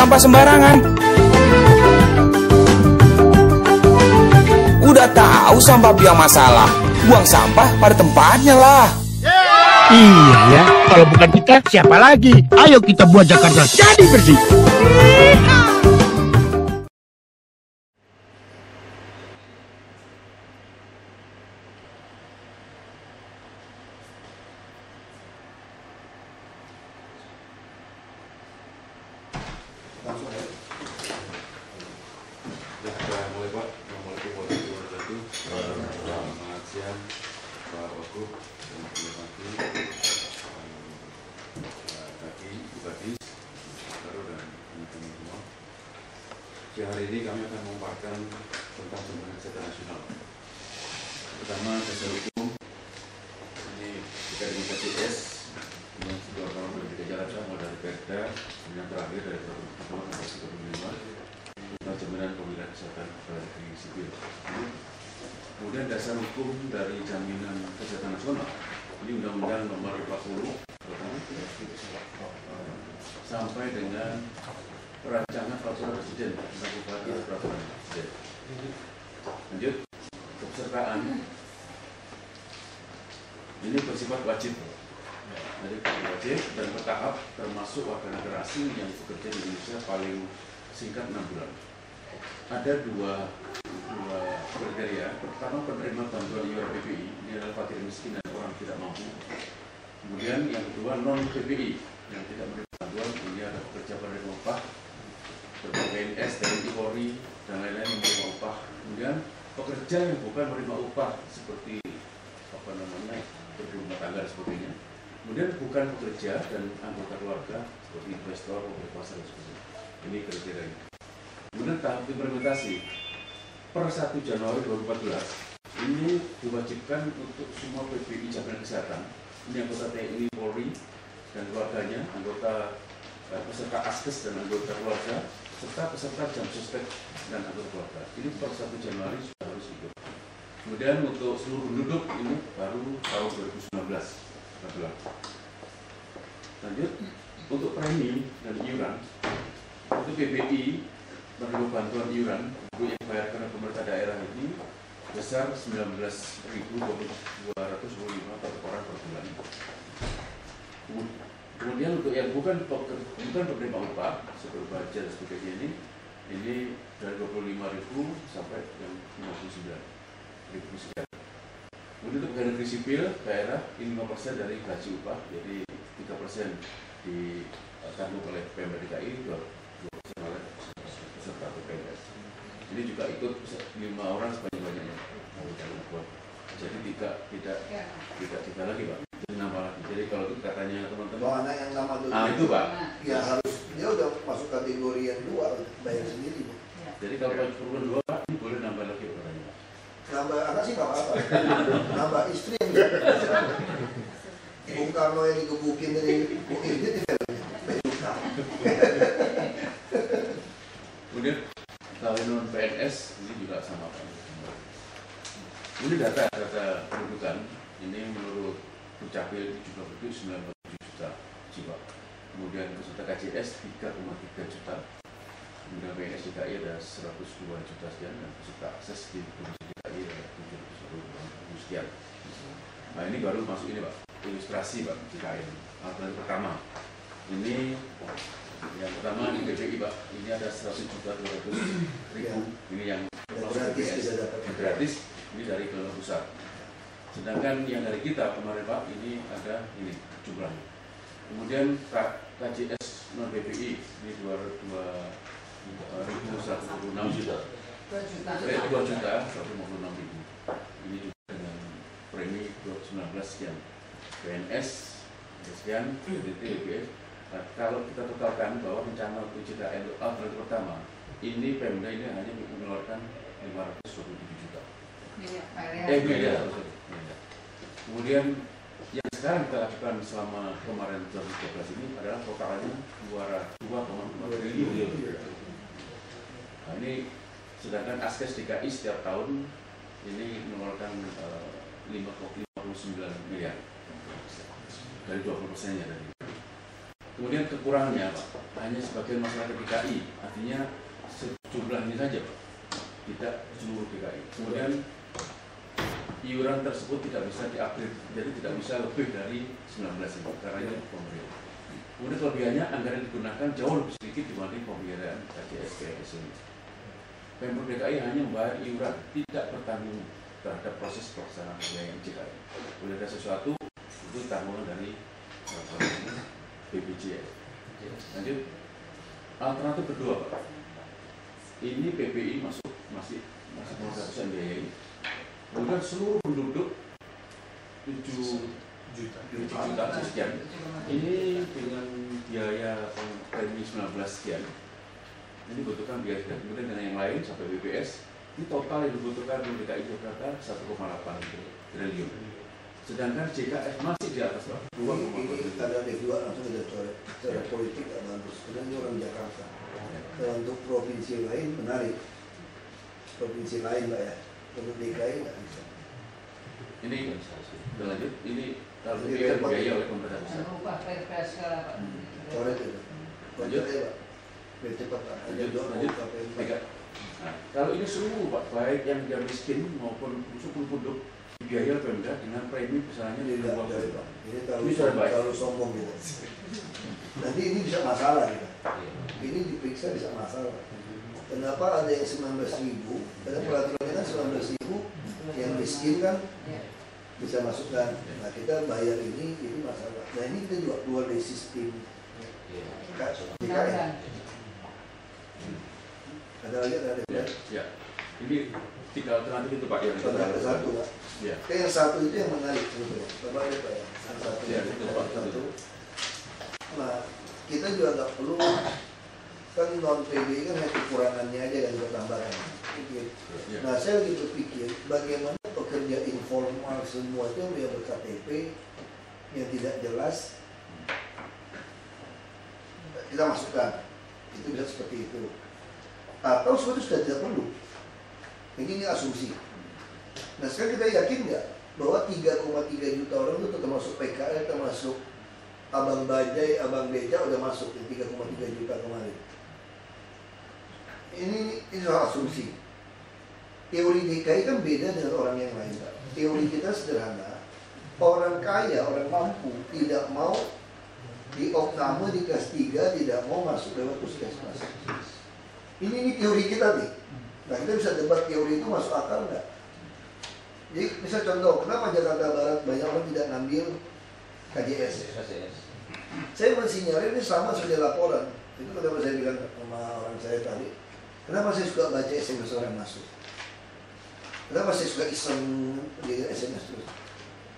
sampah sembarangan. Udah tahu sampah biang masalah, buang sampah pada tempatnya lah. Iya ya, kalau bukan kita siapa lagi? Ayo kita buat Jakarta jadi bersih. Ya, sudah mulai Pak. Assalamualaikum warahmatullahi wabarakatuh. Selamat siang, Pak Wagub, dan Bupati, Pak Kaki, Bupati, Baru dan teman-teman semua. Di hari ini kami akan memaparkan tentang jaminan kesehatan nasional. Pertama, dasar hukum. Ini kita dengan KCS yang sudah orang dari DKI Jakarta mulai dari Perda, yang terakhir dari Peraturan Gubernur sampai 95 tentang jaminan pemilihan kesehatan bagi sipil. Kemudian dasar hukum dari jaminan kesehatan nasional ini Undang-Undang Nomor 40 sampai dengan perancangan peraturan presiden tentang bupati dan peraturan presiden. Lanjut, kepesertaan ini bersifat wajib. Jadi wajib dan bertahap termasuk warga negara asing yang bekerja di Indonesia paling singkat 6 bulan. Ada dua, dua kriteria. Pertama penerima bantuan iuran PPI, ini adalah fakir miskin dan orang tidak mampu. Kemudian yang kedua non PPI yang tidak menerima bantuan, ini ada pekerja penerima upah, seperti PNS, TNI, Polri, dan lain-lain yang menerima upah. Kemudian pekerja yang bukan menerima upah seperti apa namanya berumah tangga dan sebagainya. Kemudian bukan pekerja dan anggota keluarga seperti investor, pemilik pasar dan sebagainya. Ini kriterianya. Kemudian tahap implementasi per 1 Januari 2014 ini diwajibkan untuk semua PPI jaminan kesehatan ini anggota TNI Polri dan keluarganya, anggota eh, peserta ASKES dan anggota keluarga, serta peserta jam suspek dan anggota keluarga. Ini per 1 Januari sudah harus ikut. Kemudian untuk seluruh penduduk ini baru tahun 2019 kebetulan. Lanjut, untuk premi dan iuran, untuk PBI menerima bantuan iuran yang dibayarkan pemerintah daerah ini besar 19.225 per orang per bulan. Kemud- Kemudian untuk yang bukan bukan penerima upah seperti baca dan sebagainya ini ini dari 25.000 sampai yang 59.000 sekian. Kemudian untuk pegawai negeri sipil daerah ini 5% dari gaji upah, jadi 3% ditanggung oleh Pemda DKI, 2% oleh peserta PPNS. Ini juga ikut lima orang sebanyak banyaknya. Jadi tidak tidak tidak tiga lagi pak, jadi nambah lagi. Jadi kalau itu katanya teman-teman, Kalau anak yang nama dulu ah itu pak. ya harus dia udah masuk kategori yang dua bayar sendiri Pak. Jadi kalau Purwon dua pak, boleh nambah lagi pak. Nambah anak sih nggak apa-apa nambah istri yang Bung Karno yang digebukin dari Bung filmnya Bejuka. Kemudian kalau non PNS ini juga sama pak. Ini data data pendudukan ini menurut Dukcapil jumlah penduduk 97 juta jiwa. Kemudian peserta KJS 3,3 juta. Kemudian PNS DKI ada 102 juta sekian dan peserta akses di Provinsi DKI ada 720 sekian. Nah ini baru masuk ini pak, ilustrasi pak DKI. Alternatif pertama, ini yang pertama di BPI pak, ini ada 100 juta 200 ribu. Ini yang gratis bisa dapat. Gratis ini dari keluarga pusat. Sedangkan yang dari kita kemarin Pak ini ada ini jumlahnya. Kemudian KJS non BPI ini dua dua ribu satu enam juta. Eh, dua juta satu puluh enam ribu. Ini juga dengan premi dua sembilan belas sekian. PNS sekian, PDT, BPS. Nah, kalau kita totalkan bahwa rencana untuk JKN untuk alternatif pertama, ini Pemda ini hanya mengeluarkan 527 juta. Eh, miliar. Kemudian yang sekarang kita lakukan selama kemarin 2013 ini adalah totalnya 2,2 triliun. Nah, ini sedangkan Askes DKI setiap tahun ini mengeluarkan eh, 5,59 miliar dari 20 persennya tadi. Kemudian kekurangannya Pak, hanya sebagian masyarakat DKI, artinya sejumlah ini saja Pak, tidak seluruh DKI. Kemudian iuran tersebut tidak bisa diupgrade, jadi tidak bisa lebih dari 19 ini, karena ini pemerintah. Kemudian kelebihannya anggaran digunakan jauh lebih sedikit dibanding pembiayaan KJS ini. Pemprov DKI hanya membayar iuran, tidak bertanggung terhadap proses pelaksanaan pembiayaan JKI. Bila ada sesuatu, itu tanggungan dari eh, BPJS. Lanjut, alternatif kedua ini PPI masuk masih masih 100% biaya ini. Kemudian seluruh penduduk 7 juta, 7 juta sekian ini dengan biaya premi 19 sekian ini dibutuhkan biaya sekian kemudian dengan yang lain sampai BPS ini total yang dibutuhkan di DKI Jakarta 1,8 triliun sedangkan JKF masih di atas Pak Ini, ini ada ada dua langsung ada coret. Secara politik tidak bagus. Karena ini orang Jakarta. Kalau untuk provinsi lain menarik. Provinsi lain mbak ya. Untuk DKI nggak bisa. ini kita lanjut ini cepat. biaya oleh pemerintah pusat perpres ke Coret itu. Lanjut. Coret ya pak. Biar cepat pak. Lanjut. Nah, kalau ini seluruh Pak, baik yang dia miskin maupun suku penduduk biaya Pemda dengan premi misalnya Ini di tidak bawah dari pak. Ini terlalu Ini sudah baik. terlalu sombong gitu. Nanti ini bisa masalah gitu. Ini diperiksa bisa masalah. Kenapa ada yang 19 ribu? Karena peraturannya kan 19 ribu yang miskin kan bisa masukkan. Nah kita bayar ini, ini masalah. Nah ini kita juga keluar dari sistem DKI. Ada lagi ada lagi. Ya, ya. Ini tiga alternatif itu Pak yang Contoh yang satu pak. Ya. Kayak yang satu itu yang menarik sebetulnya. Bapak lihat pak ya. Yang satu. Ya, itu, Pak. Satu. Nah kita juga nggak perlu kan non PBI kan hanya kekurangannya aja dan bertambahan. Pikir. Ya. Nah saya lagi berpikir bagaimana pekerja informal semua itu yang berKTP yang tidak jelas kita masukkan itu bisa seperti itu. Atau sebetulnya sudah tidak perlu. Ini, ini asumsi. Nah sekarang kita yakin nggak bahwa 3,3 juta orang itu termasuk PKL termasuk abang bajai abang beja udah masuk yang 3,3 juta kemarin. Ini ini asumsi. Teori DKI kan beda dengan orang yang lain Pak. teori kita sederhana. Orang kaya orang mampu tidak mau di opname di kelas 3 tidak mau masuk lewat puskesmas. Ini ini teori kita nih nah kita bisa debat teori itu masuk akal nggak? Jadi misal contoh kenapa Jakarta Barat banyak orang tidak ngambil KJS saya mensinyalir ini sama seperti laporan. Itu kenapa saya bilang sama orang saya tadi kenapa saya suka baca SMS orang masuk? Kenapa saya suka iseng di SMS terus?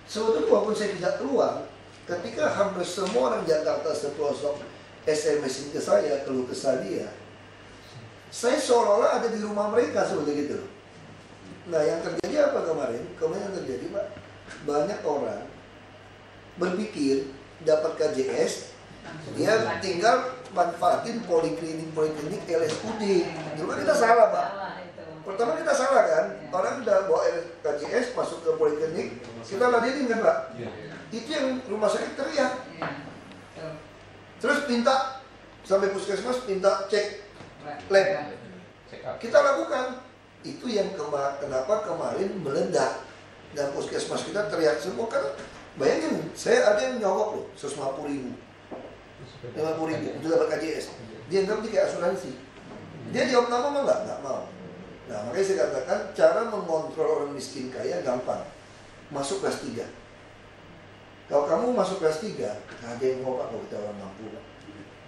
Sebetulnya walaupun saya tidak keluar ketika hampir semua orang Jakarta sepelosok SMS ke saya keluh kesah dia. Saya seolah-olah ada di rumah mereka seperti gitu. Nah yang terjadi apa kemarin? Kemarin yang terjadi pak banyak orang berpikir dapat KJS dia tinggal manfaatin poliklinik poliklinik LSUD dulu kan kita salah pak. Pertama kita salah kan? Orang udah bawa KJS masuk ke poliklinik kita ladenin kan pak itu yang rumah sakit teriak. Terus minta sampai puskesmas minta cek lab. kita lakukan. Itu yang kema kenapa kemarin meledak. Dan puskesmas kita teriak semua kan bayangin saya ada yang nyogok loh 150 ribu. 50 ribu untuk dapat KJS dia anggap dia kayak asuransi. Dia di opname mau nggak nggak mau. Nah makanya saya katakan cara mengontrol orang miskin kaya gampang. Masuk kelas 3 kalau kamu masuk kelas 3 nggak ada yang mau pak kalau kita orang mampu. Pak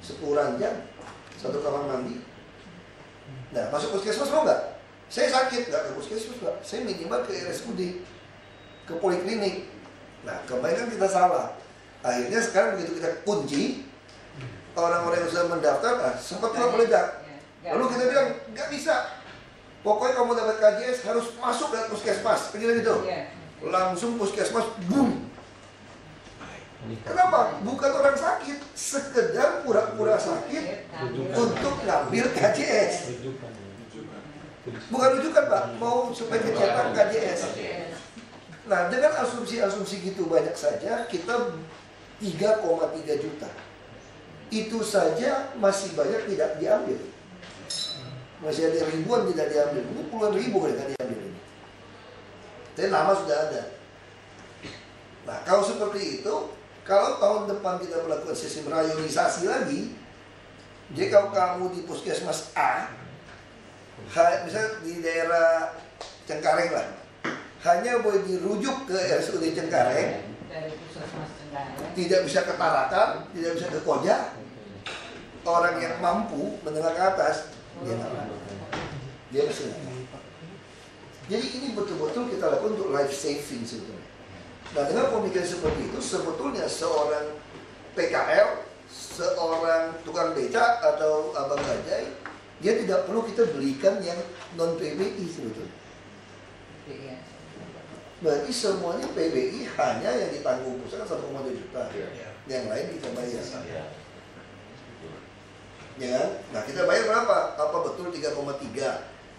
sepuluh ranjang satu kamar mandi. Nah masuk puskesmas mau nggak? Saya sakit nggak ke puskesmas pak. Saya minimal ke RSUD ke poliklinik. Nah kemarin kan kita salah. Akhirnya sekarang begitu kita kunci orang-orang yang sudah mendaftar ah, sempat juga meledak. Lalu kita bilang nggak bisa. Pokoknya kamu dapat KJS harus masuk ke puskesmas. Kan gitu. Langsung puskesmas boom Kenapa? Bukan orang sakit, sekedar pura-pura sakit untuk ngambil KJS. Bukan rujukan Pak, mau supaya dicetak KJS. Nah dengan asumsi-asumsi gitu banyak saja kita 3,3 juta. Itu saja masih banyak tidak diambil. Masih ada ribuan tidak diambil. Ini puluhan ribu kan diambil ini. Tapi nama sudah ada. Nah, kalau seperti itu, kalau tahun depan kita melakukan sistem rayonisasi lagi, jadi kalau kamu di puskesmas A, misalnya di daerah Cengkareng lah, hanya boleh dirujuk ke RSUD Cengkareng, tidak bisa ke Tarakan, tidak bisa ke Koja, orang yang mampu menengah ke atas, dia. Dia mau. Jadi ini betul-betul kita lakukan untuk life saving sebetulnya. Nah dengan pemikiran seperti itu, sebetulnya seorang PKL, seorang tukang beca atau abang bajai, dia tidak perlu kita belikan yang non PBI sebetulnya. Iya. Berarti semuanya PBI hanya yang ditanggung pusat kan 1,2 juta. Yang lain kita bayar. Ya kan? Nah kita bayar berapa? Apa betul 3,3?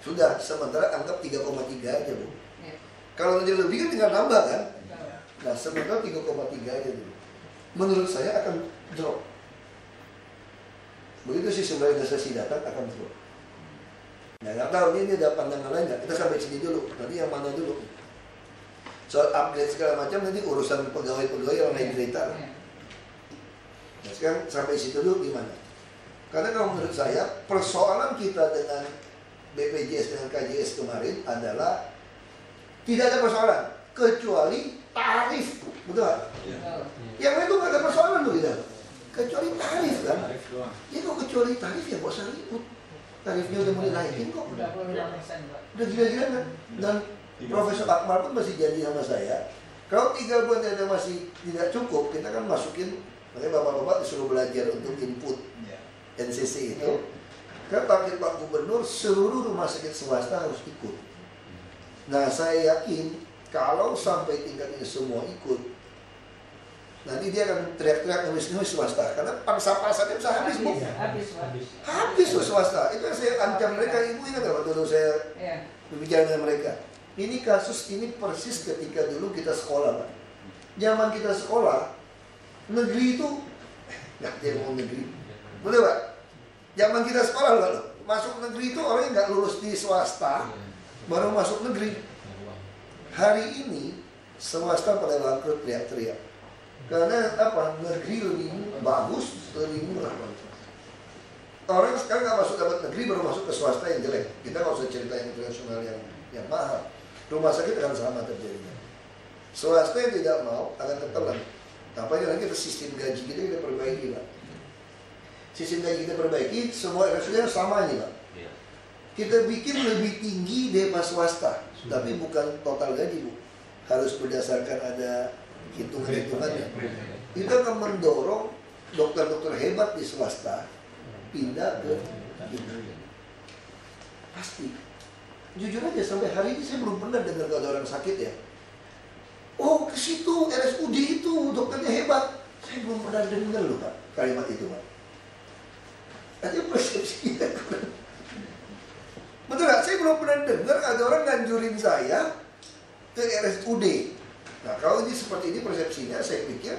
Sudah, sementara anggap 3,3 aja bu. Iya. Kalau nanti lebih kan tinggal nambah kan? Nah sementara 3,3 aja dulu. Menurut saya akan drop. Begitu sistem organisasi datang akan drop. Nah nggak tahu ini, ini ada pandangan lain nggak? Kita sampai sini dulu. Nanti yang mana dulu? Soal upgrade segala macam nanti urusan pegawai-pegawai yang lain cerita. lah. Iya. Nah, sekarang sampai situ dulu gimana? Karena kalau menurut saya persoalan kita dengan BPJS dengan KJS kemarin adalah tidak ada persoalan kecuali tarif, betul? Betul. Yang lain tuh nggak ada persoalan tuh kita, kecuali tarif kan? Ya kok kecuali tarif ya nggak usah ribut. Tarifnya udah mulai naikin kok, 35 persen, Pak. udah gila-gila kan? Dan Profesor Akmal pun masih janji sama saya, kalau tiga bulan ternyata masih tidak cukup, kita kan masukin, makanya bapak-bapak disuruh belajar untuk input NCC itu. Kan target Pak Gubernur seluruh rumah sakit swasta harus ikut. Nah saya yakin kalau sampai tingkat ini semua ikut, nanti dia akan teriak-teriak nulis-nulis swasta karena pangsa pasarnya bisa habis bu. Habis, Pak. Habis tuh swasta. Itu yang saya ancam mereka ibu ingat nggak waktu itu saya Iya. berbicara dengan mereka. Ini kasus ini persis ketika dulu kita sekolah, Pak. Zaman kita sekolah, negeri itu eh, nggak yang mau negeri. Boleh, Pak? Zaman kita sekolah loh, loh. masuk negeri itu orang yang nggak lulus di swasta baru masuk negeri. Hari ini swasta pada bangkrut teriak-teriak. Karena apa? Negeri lebih bagus, lebih murah. Orang sekarang nggak masuk dapat negeri baru masuk ke swasta yang jelek. Kita nggak usah cerita yang internasional yang yang mahal. Rumah sakit akan sama terjadinya. Swasta yang tidak mau akan ketelan. Apalagi nanti kita sistem gaji kita kita perbaiki, Pak. Sistem gaji kita perbaiki, semua RSUD sama ini, Pak. Kita bikin lebih tinggi daripada swasta, tapi bukan total gaji, Bu. Harus berdasarkan ada hitungan-hitungannya. Itu akan mendorong dokter-dokter hebat di swasta pindah ke ini. Pasti. Jujur aja sampai hari ini saya belum pernah dengar ada orang sakit ya. Oh ke situ RSUD itu dokternya hebat. Saya belum pernah dengar loh Pak kalimat itu Pak. Artinya persepsi kita kurang. Betul nggak? Saya belum pernah dengar ada orang nganjurin saya ke RSUD. Nah kalau ini seperti ini persepsinya saya pikir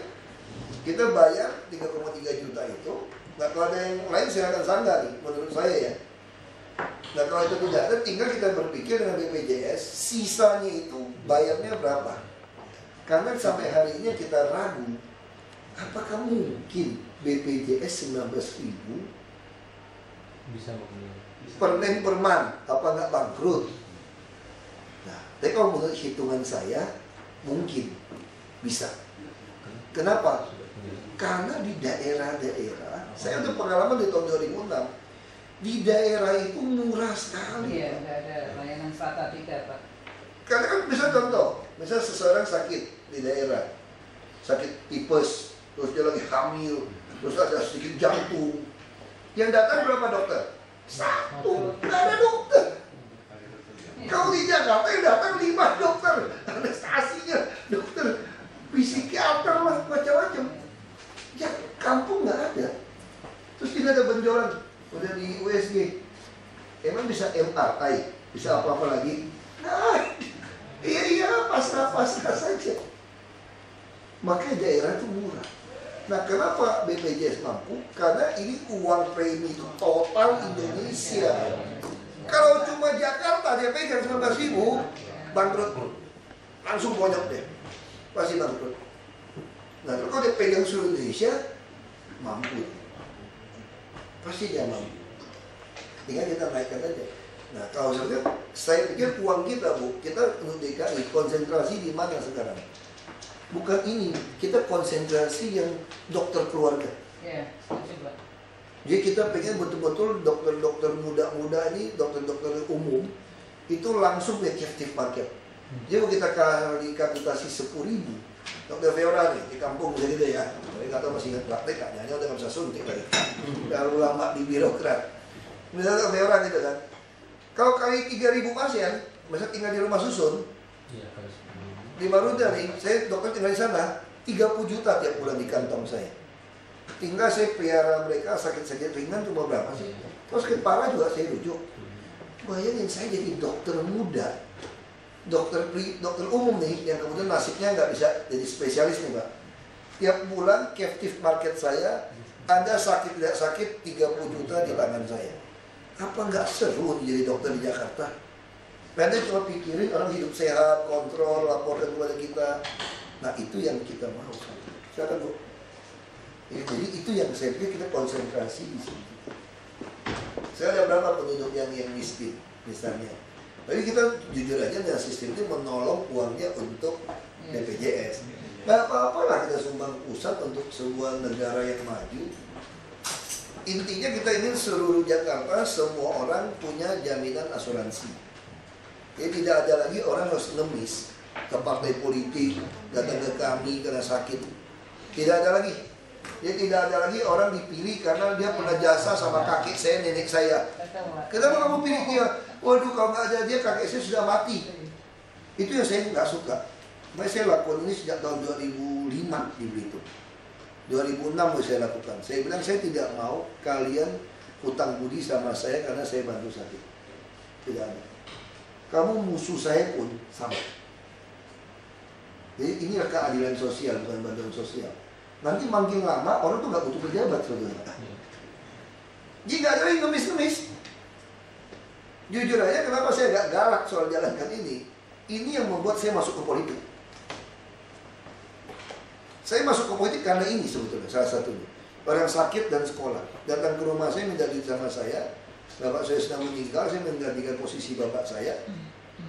kita bayar 3,3 juta itu Nah kalau ada yang lain silakan sanggah nih, menurut saya ya. Nah kalau itu tidak ada, tinggal kita berpikir dengan BPJS, sisanya itu bayarnya berapa? Karena sampai hari ini kita ragu, apakah mungkin BPJS 19 ribu bisa memenuhi per nem per man, apa nggak bangkrut? Nah, tapi kalau menurut hitungan saya, mungkin bisa. Kenapa? Karena di daerah-daerah, saya ada pengalaman di tahun 2006, di daerah itu murah sekali. Iya, nggak ada layanan strata tiga, Pak. Karena kan bisa contoh, misal seseorang sakit di daerah, sakit tipes, terus dia lagi hamil, terus ada sedikit jantung. Yang datang berapa dokter? Satu, nggak ada dokter. Kalau di Jakarta yang datang lima dokter, anestesinya, dokter psikiater lah, macam-macam. Ya kampung nggak ada. Terus tidak ada benjolan, udah di USG. Emang bisa MRI, bisa apa-apa lagi? Nah, iya iya pasrah-pasrah saja. Makanya daerah itu murah. Nah, kenapa BPJS mampu? Karena ini uang premi itu total Indonesia. Kalau cuma Jakarta dia pegang 19 ribu, bangkrut. Langsung bonyok deh. Pasti bangkrut. Nah, kalau dia pegang seluruh Indonesia, mampu. Pasti dia mampu. Tinggal kita naikkan aja. Nah, kalau saya pikir uang kita, Bu, kita untuk DKI konsentrasi di mana sekarang? Bukan ini, kita konsentrasi yang dokter keluarga. Iya, setuju Pak. Jadi kita pengen betul-betul dokter-dokter muda-muda ini, dokter-dokter umum, itu langsung ke captive market. Jadi kalau kita kali kapitasi 10 ribu, dokter Veora nih, di kampung bisa gitu ya. Tapi nggak tahu masih ingat praktek nggak, nyanyi udah nggak bisa suntik lagi. Kalau lama di birokrat. Misalnya dokter gitu kan. Kalau kali 3 ribu pasien, masa tinggal di rumah susun, Iya. Di Maruda nih, saya dokter tinggal di sana, 30 juta tiap bulan di kantong saya. Tinggal saya pelihara mereka sakit-sakit ringan cuma berapa sih? Terus sakit parah juga saya rujuk. Bayangin saya jadi dokter muda, dokter pri, dokter umum nih yang kemudian nasibnya nggak bisa jadi spesialis nih pak. Tiap bulan captive market saya ada sakit tidak sakit 30 juta di tangan saya. Apa nggak seru jadi dokter di Jakarta? Pendek cuma pikirin orang hidup sehat, kontrol, laporkan kepada kita. Nah itu yang kita mau. Silakan bu. Ya, jadi itu yang saya pikir kita konsentrasi di sini. Saya ada berapa penduduk yang yang miskin misalnya. Tapi kita jujur aja dengan sistem itu menolong uangnya untuk BPJS. Nggak apa-apa lah kita sumbang pusat untuk sebuah negara yang maju. Intinya kita ingin seluruh Jakarta semua orang punya jaminan asuransi. Jadi tidak ada lagi orang harus ngemis ke partai politik, datang ke kami karena sakit. Tidak ada lagi. Jadi tidak ada lagi orang dipilih karena dia pernah jasa sama kakek saya, nenek saya. Kenapa kamu pilih dia? Waduh, kalau nggak ada dia kakek saya sudah mati. Itu yang saya nggak suka. Makanya saya lakukan ini sejak tahun 2005 di Belitung. 2006 baru saya lakukan. Saya bilang saya tidak mau kalian hutang budi sama saya karena saya bantu sakit. Tidak ada. Kamu musuh saya pun sama. Jadi inilah keadilan sosial bukan bantuan sosial. Nanti makin lama orang tuh nggak butuh pejabat saudara. Jadi nggak ada yang ngemis-ngemis. Jujur aja kenapa saya gak galak soal jalankan ini. Ini yang membuat saya masuk ke politik. Saya masuk ke politik karena ini sebetulnya salah satunya. Orang sakit dan sekolah datang ke rumah saya minta duit sama saya. Bapak saya sedang meninggal, saya menggantikan posisi bapak saya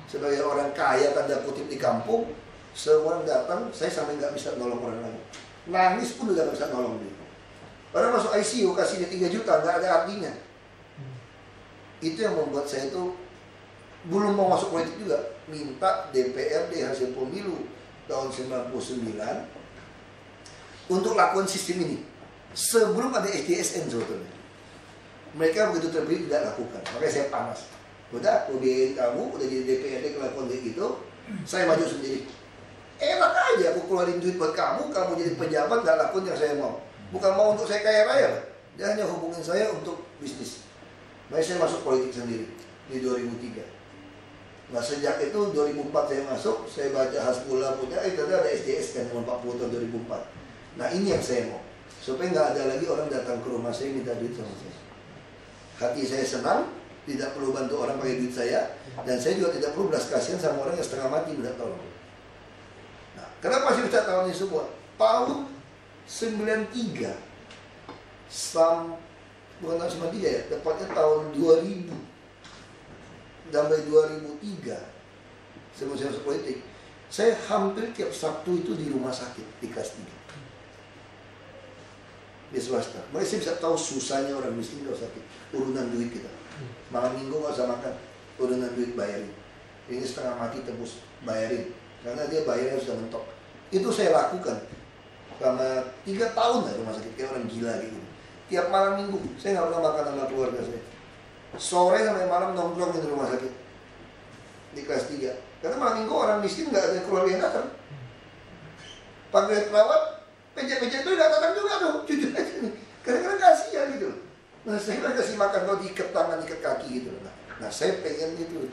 sebagai orang kaya tanda kutip di kampung. Semua orang datang, saya sampai nggak bisa nolong orang lain. Nangis pun udah nggak bisa nolong dia. Orang masuk ICU kasih dia 3 juta nggak ada artinya. Itu yang membuat saya itu belum mau masuk politik juga minta DPRD hasil pemilu tahun 99 untuk lakukan sistem ini sebelum ada SDSN sebetulnya mereka begitu terpilih tidak lakukan. Makanya saya panas. Udah udah kamu udah jadi DPRD kelakuan kayak gitu saya maju sendiri. Enak aja aku keluarin duit buat kamu kamu jadi pejabat gak lakukan yang saya mau. Bukan mau untuk saya kaya raya dia hanya hubungin saya untuk bisnis. Makanya saya masuk politik sendiri di 2003 Nah sejak itu 2004 saya masuk, saya baca Hasbullah punya, eh ternyata ada SDS kan nomor 40 tahun 2004. Nah ini yang saya mau, supaya nggak ada lagi orang datang ke rumah saya minta duit sama saya. Hati saya senang, tidak perlu bantu orang pakai duit saya, dan saya juga tidak perlu belas kasihan sama orang yang setengah mati minta tolong. Nah, kenapa sih bisa tahun ini semua? Tahun 93 sam bukan tahun 93 ya, tepatnya tahun 2000 sampai 2003 saya masih masuk politik saya hampir tiap Sabtu itu di rumah sakit di kelas 3 di swasta. Makanya saya bisa tahu susahnya orang miskin kalau sakit? Urunan duit kita. Malam minggu nggak usah makan. Urunan duit bayarin. Ini setengah mati tebus bayarin. Karena dia bayarnya sudah mentok. Itu saya lakukan selama tiga tahun lah rumah sakit. Kayak orang gila gitu tiap malam minggu saya nggak pernah makan sama keluarga saya. Sore sampai malam nongkrong di rumah sakit. Di kelas 3 karena malam minggu orang miskin nggak ada keluarga yang datang. Panggil perawat pejat-pejat itu nggak datang juga tuh jujur aja nih kadang-kadang kasihan gitu nah saya kan kasih makan kalau diikat tangan diikat kaki gitu nah, nah saya pengen gitu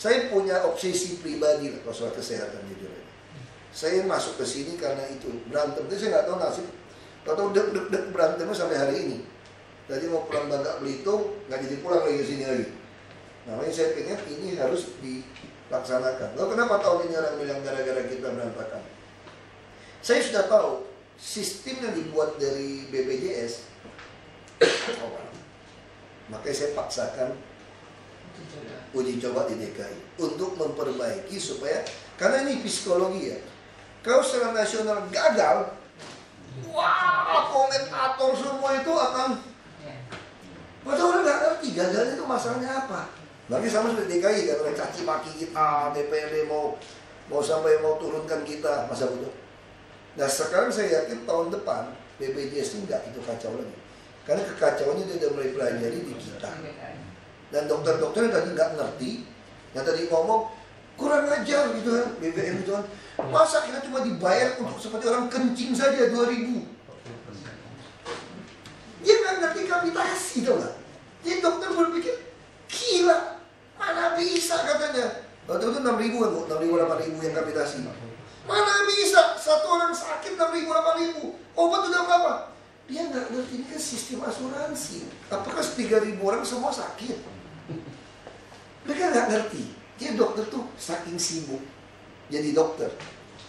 saya punya obsesi pribadi lah kalau soal kesehatan jujur aja saya masuk ke sini karena itu berantem itu saya nggak tahu nasib Atau dek dek dek berantemnya sampai hari ini. Tadi mau pulang Bangka Belitung, nggak jadi pulang lagi ke sini lagi. Namanya saya pengen ini harus dilaksanakan. Lalu kenapa tahun ini orang bilang gara-gara kita berantakan? Saya sudah tahu sistem yang dibuat dari BPJS kacauan. Makanya saya paksakan uji coba di DKI untuk memperbaiki supaya karena ini psikologi ya. Kalau secara nasional gagal, wah komentator semua itu akan. Padahal orang nggak ngerti gagalnya itu masalahnya apa. Lagi sama seperti DKI kan orang caci maki kita, DPRD mau mau sampai mau turunkan kita masa bodoh. Nah sekarang saya yakin tahun depan BPJS ini nggak itu kacau lagi. Karena kekacauannya dia udah mulai pelajari di kita. Dan dokter-dokter yang tadi nggak ngerti, yang tadi ngomong kurang ajar gitu kan, BBM itu kan. Masa kita cuma dibayar untuk seperti orang kencing saja 2000 dia nggak ngerti kapitasi tuh nggak. Jadi dokter berpikir gila, mana bisa katanya. Waktu itu enam ribu kan bu, enam ribu delapan ribu yang kapitasi. Mana bisa satu orang sakit enam ribu delapan ribu, obat udah berapa? Dia nggak ngerti ini kan sistem asuransi. Apakah tiga ribu orang semua sakit? Mereka nggak ngerti. Dia dokter tuh saking sibuk jadi dokter.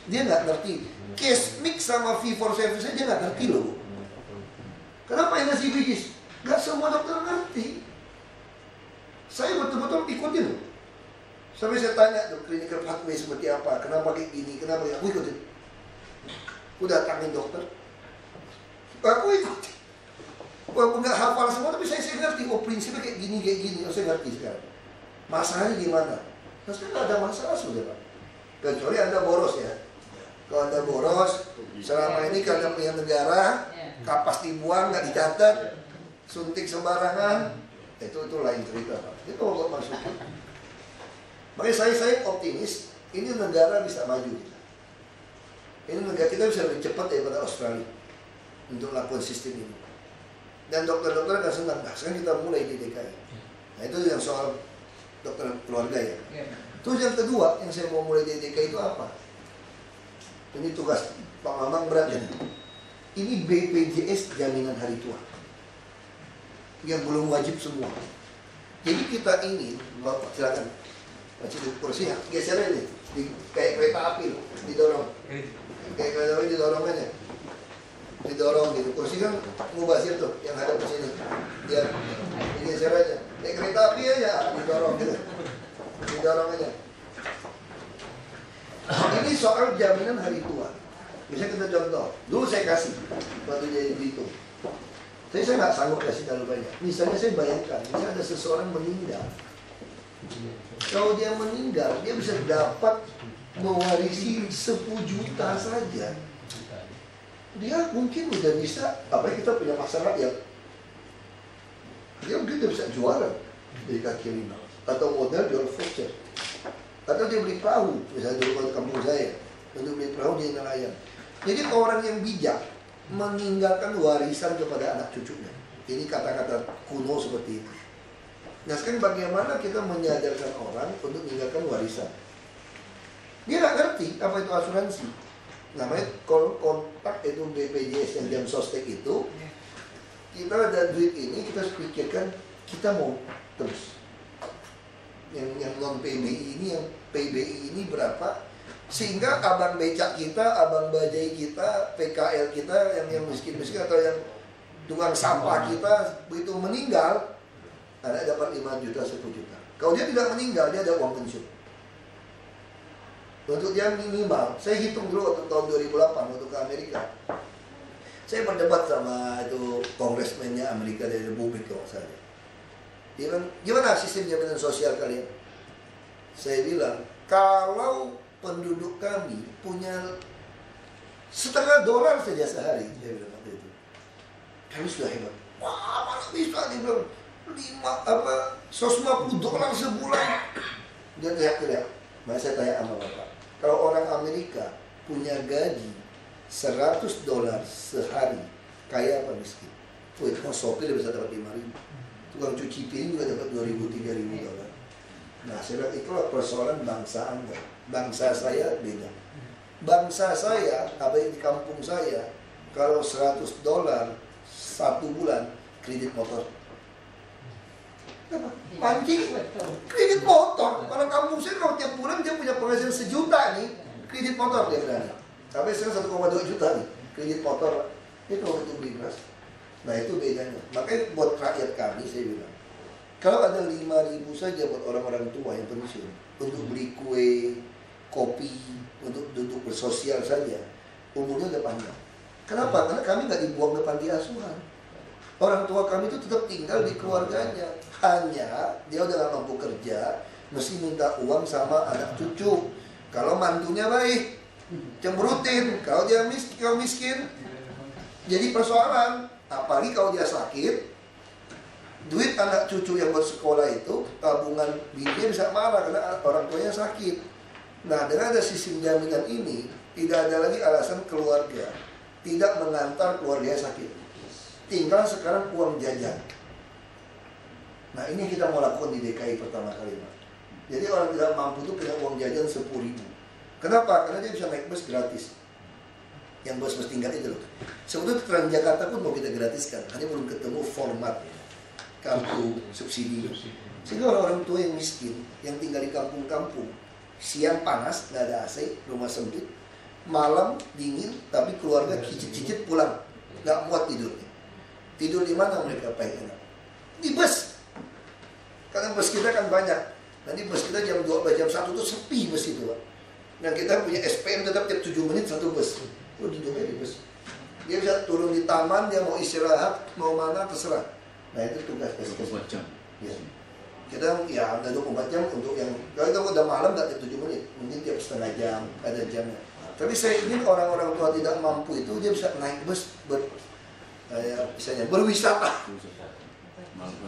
Dia nggak ngerti. Case mix sama fee for service aja nggak ngerti loh. Kenapa ngasih bijis? Gak semua dokter ngerti. Saya betul-betul ikutin loh. Sampai saya tanya tuh clinical pathway seperti apa, kenapa kayak gini, kenapa kayak aku ikutin. Aku datangin dokter. Aku ikutin. Walaupun nggak hafal semua, tapi saya, saya ngerti. Oh prinsipnya kayak gini, kayak gini. Oh saya ngerti sekarang. Masalahnya gimana? Nah sekarang nggak ada masalah sudah Pak. Kecuali Anda boros ya. Kalau Anda boros, selama ini karena punya negara, Ya. kapas dibuang nggak dicatat suntik sembarangan itu itu lain cerita Pak. itu mau masukin makanya saya saya optimis ini negara bisa maju ini negara kita bisa lebih cepat daripada Australia untuk lakukan sistem ini. Dan dokter-dokter akan senang. Nah, sekarang kita mulai di DKI. Nah itu yang soal dokter keluarga ya. Ya. Terus yang kedua yang saya mau mulai di DKI itu apa? Ini tugas Pak Mamang berat ya. Ini BPJS jaminan hari tua. Yang belum wajib semua. Jadi kita ini, Bapak silakan. Di kursi ya, geser ini, di, kayak kereta api loh, didorong, kayak api didorong aja, didorong gitu. Kursi kan mubazir tuh, yang ada di sini, dia digeser aja, kayak kereta api aja, didorong gitu, didorong aja. Ini soal jaminan hari tua. Misalnya kita contoh, dulu saya kasih waktu jadi Belitung. Tapi saya nggak sanggup kasih terlalu banyak. Misalnya saya bayangkan, misalnya ada seseorang meninggal. Kalau dia meninggal, dia bisa dapat mewarisi 10 juta saja. Dia mungkin udah bisa, apa kita punya masalah ya. Dia mungkin udah bisa jualan dari kaki lima. Atau modal jual voucher. Atau dia beli perahu, misalnya dulu kalau kampung saya. Untuk beli perahu dia nelayan. Jadi orang yang bijak meninggalkan warisan kepada anak cucunya. Ini kata-kata kuno seperti itu. Nah sekarang bagaimana kita menyadarkan orang untuk meninggalkan warisan? Dia nggak ngerti apa itu asuransi. Namanya kon- kontak itu BPJS yang jam sostek itu. Kita ada duit ini kita harus pikirkan kita mau terus. Yang yang non PBI ini yang PBI ini berapa sehingga abang becak kita, abang bajai kita, PKL kita yang yang miskin-miskin atau yang tukang sampah kita begitu meninggal ada dapat 5 juta 10 juta. Kalau dia tidak meninggal dia ada uang pensiun. Untuk dia minimal, saya hitung dulu waktu tahun 2008 waktu ke Amerika. Saya berdebat sama itu kongresmennya Amerika dari Republik kalau salah. Dia bilang, gimana sistem jaminan sosial kalian? Saya bilang, kalau penduduk kami punya setengah dolar saja sehari, dia bilang waktu itu. Kami sudah hebat. Wah, mana bisa dia bilang lima apa 150 dolar sebulan. Dia teriak-teriak. Maka saya tanya sama bapak, kalau orang Amerika punya gaji 100 dolar sehari, kaya apa miskin? Itu kan sopir bisa dapat 5 ribu. Tukang cuci piring juga dapat 2 ribu, 3 ribu dolar. Nah, saya bilang itulah persoalan bangsa Anda. Bangsa saya beda. Bangsa saya, apa yang di kampung saya, Kalau 100 dolar satu bulan kredit motor. Betul. kredit motor. Orang kampung saya kalau tiap bulan dia punya penghasilan sejuta nih, kredit motor dia berani. Sampai sekarang 1,2 juta nih, kredit motor. Itu waktu itu beli beras. Nah itu bedanya. Makanya buat rakyat kami saya bilang, kalau ada 5 ribu saja buat orang-orang tua yang pensiun untuk beli kue, kopi, untuk duduk bersosial saja, umurnya udah panjang. Kenapa? Karena kami nggak dibuang ke panti asuhan. Orang tua kami itu tetap tinggal di keluarganya. Hanya dia udah nggak mampu kerja, mesti minta uang sama anak cucu. Kalau mantunya baik, cemberutin. Kalau dia miskin, kalau miskin, jadi persoalan. Apalagi kalau dia sakit, duit anak cucu yang buat sekolah itu tabungan bininya bisa marah karena orang tuanya sakit. Nah dengan ada sistem jaminan ini tidak ada lagi alasan keluarga tidak mengantar keluarganya sakit. Tinggal sekarang uang jajan. Nah ini kita mau lakukan di DKI pertama kali Pak. Jadi orang tidak mampu itu punya uang jajan 10 ribu. Kenapa? Karena dia bisa naik bus gratis. Yang bus-bus tingkat itu loh. Sebetulnya Transjakarta pun mau kita gratiskan. Hanya belum ketemu format kartu subsidi. Sehingga orang-orang tua yang miskin, yang tinggal di kampung-kampung, siang panas, nggak ada AC, rumah sempit, malam dingin, tapi keluarga cicit-cicit pulang, nggak muat tidurnya. Tidur di mana mereka paling enak? Di bus. Karena bus kita kan banyak. Nanti bus kita jam 12, jam 1 tuh sepi bus itu, Pak. Dan kita punya SPM tetap tiap 7 menit satu bus. Oh, duduknya di bus. Dia bisa turun di taman, dia mau istirahat, mau mana, terserah. Nah, itu tugas bus. 24 jam. Ya. Kita ya ada 24 jam untuk yang kalau itu udah malam nggak tiap 7 menit, mungkin tiap setengah jam, ada jamnya. Tapi saya ingin orang-orang tua tidak mampu itu dia bisa naik bus ber kayak misalnya berwisata.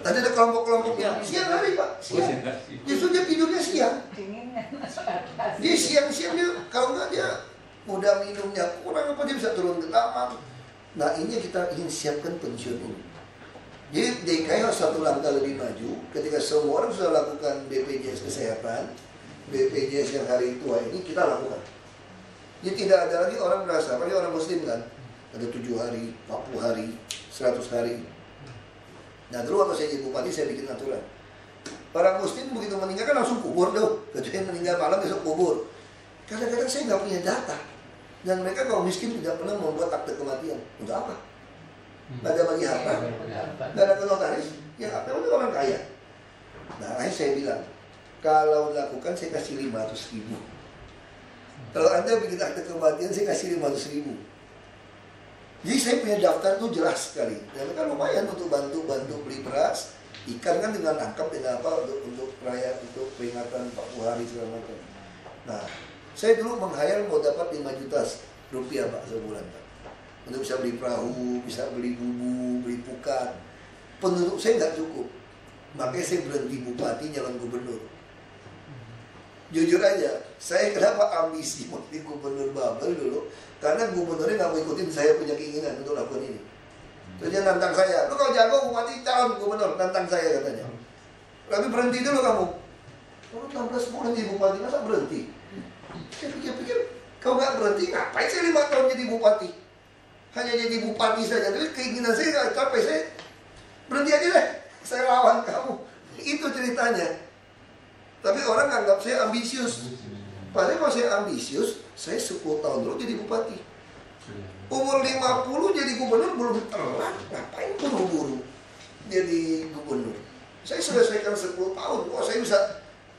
Tadi ada kelompok-kelompoknya siang hari pak, siang. Justru dia tidurnya siang. Dia siang-siang dia kalau nggak dia udah minumnya kurang apa dia bisa turun ke taman. Nah ini kita ingin siapkan pensiun ini. Jadi DKI harus satu langkah lebih maju ketika semua orang sudah lakukan BPJS kesehatan, BPJS yang hari tua ini kita lakukan. Jadi tidak ada lagi orang merasa, apalagi orang muslim kan, ada tujuh hari, 40 hari, 100 hari. Nah dulu waktu saya jadi bupati saya bikin aturan. Para muslim begitu meninggal kan langsung kubur tuh. Kecuali meninggal malam besok kubur. Kadang-kadang saya nggak punya data. Dan mereka kalau miskin tidak pernah membuat akte kematian. Untuk apa? Nggak ada bagi harta. Nggak ada notaris. Ya apa itu orang kaya. Nah akhirnya saya bilang, kalau lakukan saya kasih 500 ribu. Kalau anda bikin akte kematian saya kasih 500 ribu. Jadi saya punya daftar tuh jelas sekali. Dan kan lumayan untuk bantu-bantu beli beras, ikan kan dengan tangkap dengan apa untuk untuk perayaan untuk peringatan 40 hari segala macam. Nah, saya dulu menghayal mau dapat 5 juta rupiah pak sebulan pak. Untuk bisa beli perahu, bisa beli bubu, beli pukat. Penduduk saya nggak cukup. Makanya saya berhenti bupati nyalon gubernur. Jujur aja, saya kenapa ambisi mau jadi gubernur Babel dulu? Karena gubernurnya nggak mau ikutin saya punya keinginan untuk lakukan ini. Terus dia nantang saya, lu kalau jago bupati calon gubernur, nantang saya katanya. Tapi berhenti dulu kamu. Kamu 16 bulan jadi bupati, masa berhenti? Saya pikir-pikir, kau nggak berhenti, ngapain saya lima tahun jadi bupati? Hanya jadi bupati saja, tapi keinginan saya nggak capai, saya berhenti aja deh. Saya lawan kamu. Itu ceritanya. Tapi orang anggap saya ambisius. Padahal kalau saya ambisius, saya 10 tahun dulu jadi bupati. Umur 50 jadi gubernur belum telat, ngapain buru-buru jadi gubernur? Saya selesaikan 10 tahun, oh saya bisa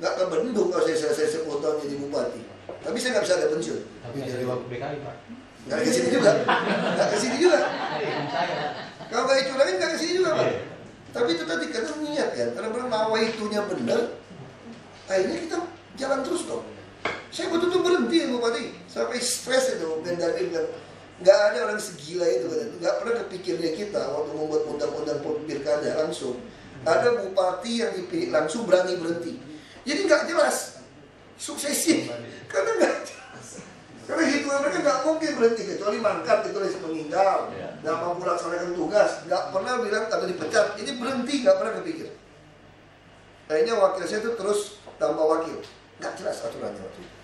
nggak ke Bandung kalau saya selesai 10 tahun jadi bupati. Tapi saya nggak bisa ada pensiun. Tapi dari waktu BKI pak. Nggak ke sini juga, nggak ke sini juga. Kalau nggak dicurangin nggak ke sini juga, Pak. Tapi itu tadi karena niat kan, karena benar itunya benar, akhirnya kita jalan terus dong. Saya betul-betul berhenti ya Bupati, sampai stres itu mengendalikan kan. Nggak ada orang segila itu kan, nggak pernah kepikirnya kita waktu membuat undang-undang pilkada langsung. Ada bupati yang dipilih langsung berani berhenti. Jadi nggak jelas suksesi, karena nggak jelas. Karena hitungan mereka nggak mungkin berhenti kecuali mangkat itu harus meninggal, nggak mampu laksanakan tugas, nggak pernah bilang atau dipecat. Ini berhenti nggak pernah kepikir. Akhirnya wakil saya itu terus tambah wakil, nggak jelas aturannya waktu itu.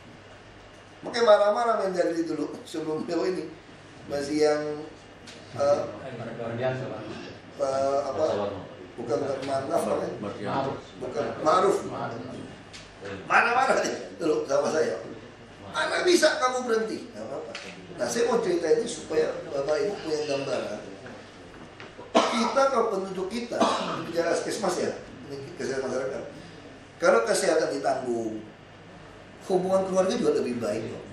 Makanya marah-marah Mendagri dulu sebelum beliau ini. Masih yang Pak. eh, apa? Bukan bukan ya? Bukan maruf. Deh dulu sama saya. Mana bisa kamu berhenti? Apa-apa. Nah saya mau cerita ini supaya bapak ibu punya gambaran. Kita kalau penduduk kita bicara puskesmas ya ini kesehatan masyarakat kalau kesehatan ditanggung hubungan keluarga juga lebih baik kok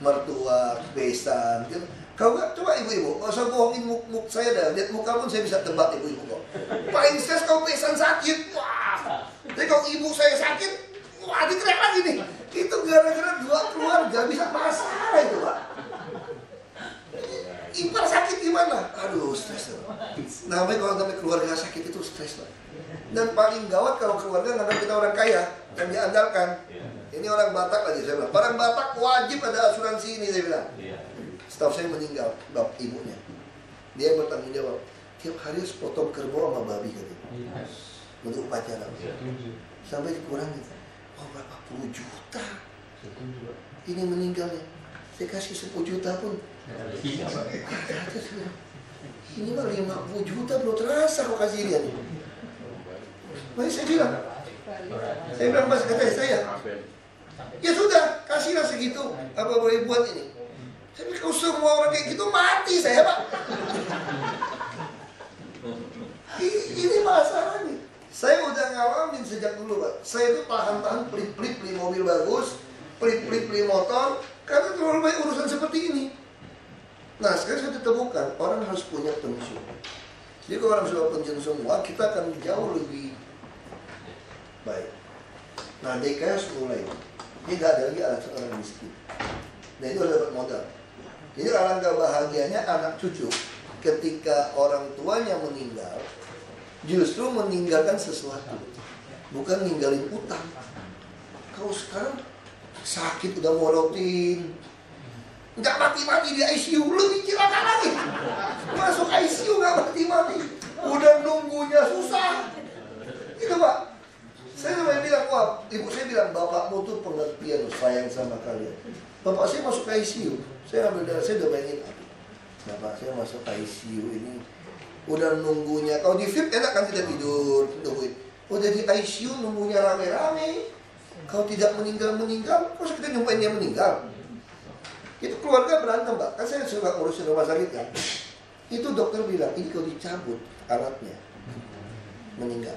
mertua, besan, gitu. Kalau nggak, coba ibu-ibu, nggak usah bohongin muk, muk saya dah. Lihat muka pun saya bisa tebak ibu-ibu kok. Paling stres kalau besan sakit, wah. Tapi kalau ibu saya sakit, wah diteriak lagi nih. Itu gara-gara dua keluarga bisa masalah itu, Pak. Ipar sakit gimana? Aduh, stres. Namanya kalau namanya keluarga sakit itu stres, Pak. Dan paling gawat kalau keluarga nganggap kita orang kaya yang diandalkan. Ini orang Batak lagi saya bilang. Orang Batak wajib ada asuransi ini saya bilang. Staff saya meninggal, bap ibunya. Dia yang bertanggung jawab. Tiap hari harus potong kerbau sama babi katanya. Iya. Untuk upacara. Sampai dikurangin. Oh berapa puluh juta. Ini meninggalnya. Saya kasih 10 juta pun. Iya, Ini mah 50 juta belum terasa kok kasih dia nih. Makanya saya bilang, saya bilang mas kata saya, ya sudah kasihlah segitu apa boleh buat ini. Tapi kalau semua orang kayak gitu mati saya pak. Ini masalahnya. Saya udah ngalamin sejak dulu pak. Saya itu tahan-tahan pelit-pelit beli mobil bagus, pelit-pelit beli motor, karena terlalu banyak urusan seperti ini. Nah sekarang saya ditemukan orang harus punya pensiun. Jadi kalau orang sudah pensiun semua, kita akan jauh lebih baik. Nah harus mulai. Ini nggak ada lagi anak orang miskin. Nah itu harus dapat modal. Jadi alangkah bahagianya anak cucu ketika orang tuanya meninggal, justru meninggalkan sesuatu, bukan ninggalin utang. Kalau sekarang sakit udah morotin, nggak mati-mati di ICU, lebih cilaka lagi. Masuk ICU nggak mati-mati, udah nunggunya susah. Itu pak, saya sampai bilang, wah, ibu saya bilang, bapakmu tuh pengertian, sayang sama kalian. Bapak saya masuk ICU, saya ambil darah, saya udah bayangin, bapak saya masuk ICU ini, udah nunggunya, kalau di VIP enak kan kita tidur, nungguin. Udah di ICU nunggunya rame-rame, kalau tidak meninggal-meninggal, kok kita nyumpain dia meninggal? Itu keluarga berantem, Pak. Kan saya suka ngurusin rumah sakit kan. Itu dokter bilang, ini kalau dicabut alatnya, meninggal.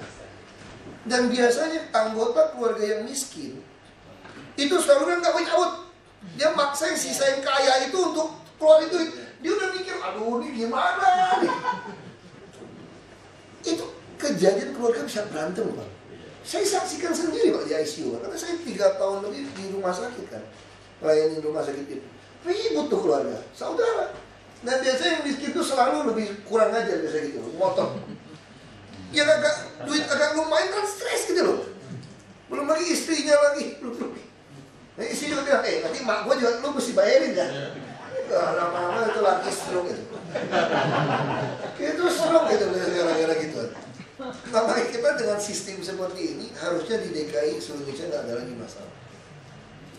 Dan biasanya anggota keluarga yang miskin itu selalu kan nggak mau cabut. Dia maksa yang sisa yang kaya itu untuk keluar itu. Dia udah mikir, aduh ini gimana nih. Itu kejadian keluarga bisa berantem pak. Saya saksikan sendiri pak di ICU karena saya tiga tahun lebih di rumah sakit kan, melayani rumah sakit itu. Ribut tuh keluarga, saudara. Dan biasanya yang miskin itu selalu lebih kurang ajar biasa gitu, motor yang agak duit agak lumayan kan stres gitu loh. Belum lagi istrinya lagi. Belum lagi. Nah, istri juga bilang eh nanti mak gue juga lu mesti bayarin ya Nah, lama-lama itu lagi stroke gitu itu stroke gitu gara-gara gitu. Nah makanya kita dengan sistem seperti ini harusnya di DKI seluruh Indonesia nggak ada lagi masalah.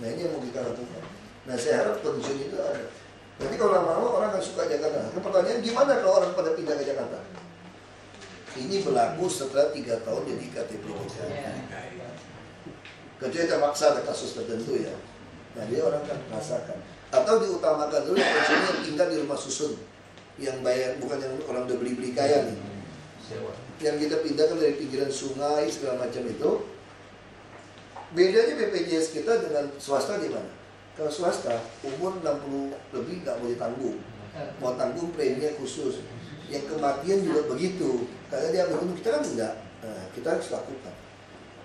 Nah ini yang mau kita lakukan. Nah saya harap pensiun itu ada. Nanti kalau lama-lama orang akan suka Jakarta. Nah, pertanyaan gimana kalau orang pada pindah ke Jakarta ini berlaku setelah tiga tahun jadi KTP. Kecuali kita maksa ada kasus tertentu ya. Nah dia orang kan merasakan. Atau diutamakan dulu pensiunnya yang tinggal di rumah susun. Yang bayar, bukan yang orang udah beli-beli kaya nih. Yang kita pindahkan dari pinggiran sungai segala macam itu. Bedanya BPJS kita dengan swasta di mana? Kalau swasta, umur 60 lebih nggak boleh tanggung. Mau tanggung preminya khusus yang kematian juga begitu. Karena dia ambil untung kita kan enggak. Nah, kita harus lakukan.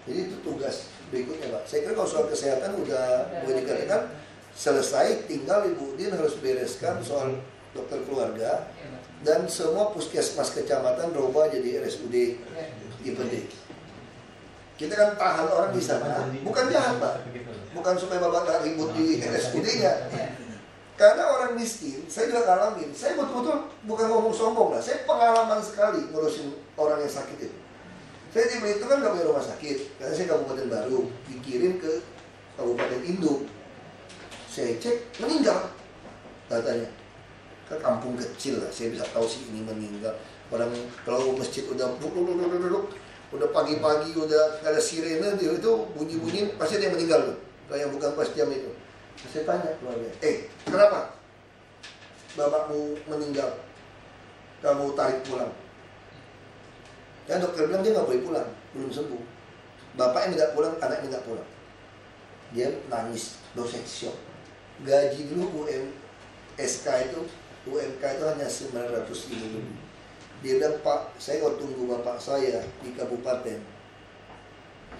Jadi itu tugas berikutnya pak. Saya kira kalau soal kesehatan udah boleh dikatakan selesai tinggal ibu Din harus bereskan soal dokter keluarga dan semua puskesmas kecamatan roba jadi RSUD tipe D kita kan tahan orang di sana. Bukan jahat pak. Bukan supaya bapak ribut di RSUD-nya karena orang miskin, saya juga ngalamin. Saya betul-betul bukan ngomong sombong lah. Saya pengalaman sekali ngurusin orang yang sakit itu. Saya di Belitung kan nggak punya rumah sakit, karena saya kabupaten baru, dikirim ke kabupaten induk. Saya cek meninggal, katanya. ke kampung kecil lah saya bisa tahu si ini meninggal orang kalau masjid udah udah pagi-pagi udah ada sirene dia itu bunyi-bunyi pasti ada yang meninggal tuh kalau yang bukan pas jam itu saya tanya keluarga eh kenapa bapakmu meninggal? Kamu tarik pulang. Ya dokter bilang dia nggak boleh pulang belum sembuh. Bapaknya nggak pulang anaknya nggak pulang. Dia nangis dosen shock gaji dulu UM SK itu UMK itu hanya 900 ribu. Lebih dia bilang pak saya kalau tunggu bapak saya di kabupaten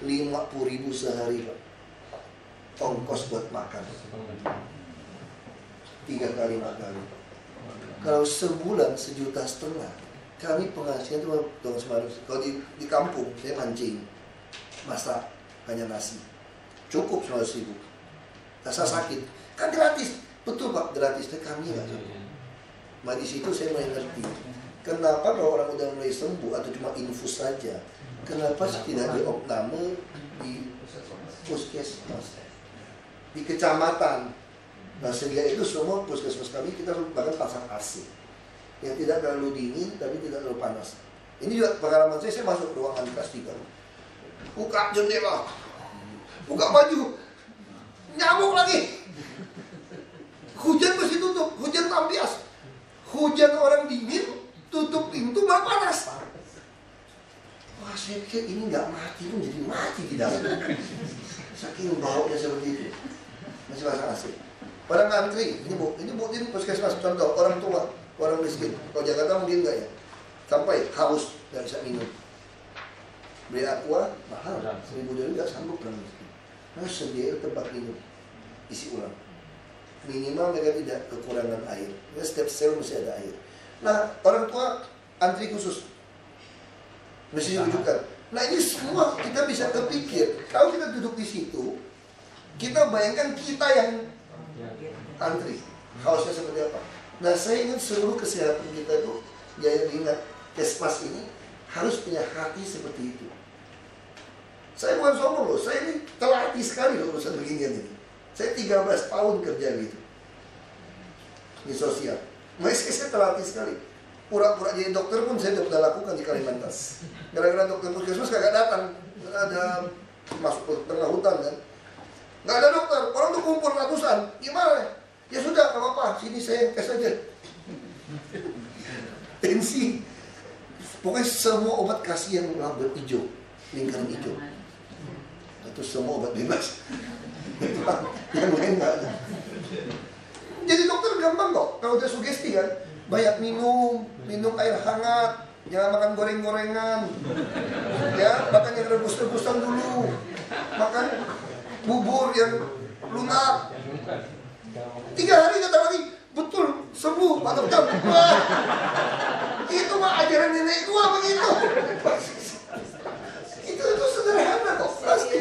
50 ribu sehari pak ongkos buat makan. Tiga kali empat kali. Kalau sebulan sejuta setengah. Kami penghasilan itu dong semalam kalau di, di kampung saya mancing masak hanya nasi. Cukup seratus ribu. Rasa sakit. Kan gratis. Betul pak. Gratis. Tapi kami nggak nah di situ saya mulai ngerti. Kenapa kalau orang udah mulai sembuh atau cuma infus saja kenapa tidak di opname di puskesmas di kecamatan. Nah sedia itu semua puskesmas kami kita bahkan pasang AC yang tidak terlalu dingin tapi tidak terlalu panas. Ini juga pengalaman saya saya masuk ruangan kelas tiga. Buka jendela. Buka baju. Nyamuk lagi. Hujan masih tutup. Hujan tampias hujan orang dingin tutup pintu malah panas. Wah saya pikir ini nggak mati pun jadi mati di dalam. Saking baunya seperti itu masih pasang AC orang ngantri ini bu ini bu ini puskesmas contoh orang tua orang miskin. Kalau Jakarta mungkin enggak ya? Sampai haus nggak bisa minum. Beli aqua mahal. Seribu dolar nggak sanggup orang miskin. Harus sedia tempat minum isi ulang. Minimal mereka tidak kekurangan air. Mereka setiap sel mesti ada air. Nah orang tua antri khusus. Mesti dirujukan nah ini semua kita bisa terpikir. Kalau kita duduk di situ kita bayangkan kita yang antri hausnya seperti apa nah saya ingin seluruh kesehatan kita itu jangan ingat kesmas ini harus punya hati seperti itu saya bukan sombong loh, saya ini terlatih sekali loh urusan beginian ini. Saya 13 tahun kerja gitu di sosial. Masih saya terlatih sekali. Pura-pura jadi dokter pun saya sudah lakukan di Kalimantan. Gara-gara dokter puskesmas kagak datang, ada masuk ke tengah hutan kan. Nggak ada dokter, orang tuh kumpul ratusan. Gimana? Ya sudah, nggak apa-apa. Sini saya tes aja. Tensi. Pokoknya semua obat kasih yang label hijau, lingkaran hijau. Itu semua obat bebas. yang lain nggak ada. Jadi dokter gampang kok. Kalau udah sugesti kan, banyak minum, minum air hangat, jangan makan goreng-gorengan, ya makan yang rebus-rebusan dulu, makan bubur yang lunak. Tiga hari kata lagi, betul sembuh Dokter. Wah, itu mah ajaran nenek gua begitu. itu itu sederhana kok, pasti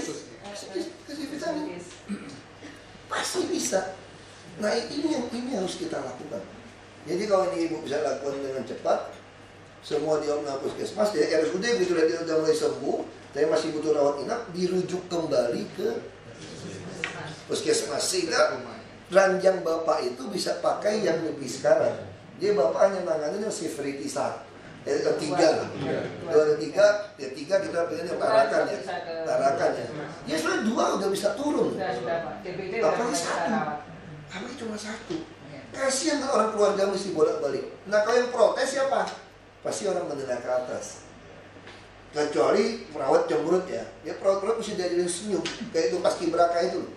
vitamin pasti bisa. Nah ini yang ini harus kita lakukan. Jadi kalau ini ibu bisa lakukan dengan cepat, semua di Omna Puskesmas, di RSUD begitu dia sudah mulai sembuh, tapi masih butuh rawat inap, dirujuk kembali ke Puskesmas sehingga ranjang bapak itu bisa pakai yang lebih sekarang. Dia bapak hanya nanganin yang severity satu. Ya, ketiga, dua tiga, ya tiga kita pengen yang tarakan ya, tarakan ya. Ya sudah dua udah bisa turun. Apalagi satu. Kami cuma satu. Kasihan kalau orang keluarga mesti bolak-balik. Nah kalau yang protes siapa? Pasti orang menengah ke atas. Kecuali perawat cemberut ya. Ya perawat-perawat mesti dari senyum. Kayak itu paski beraka itu.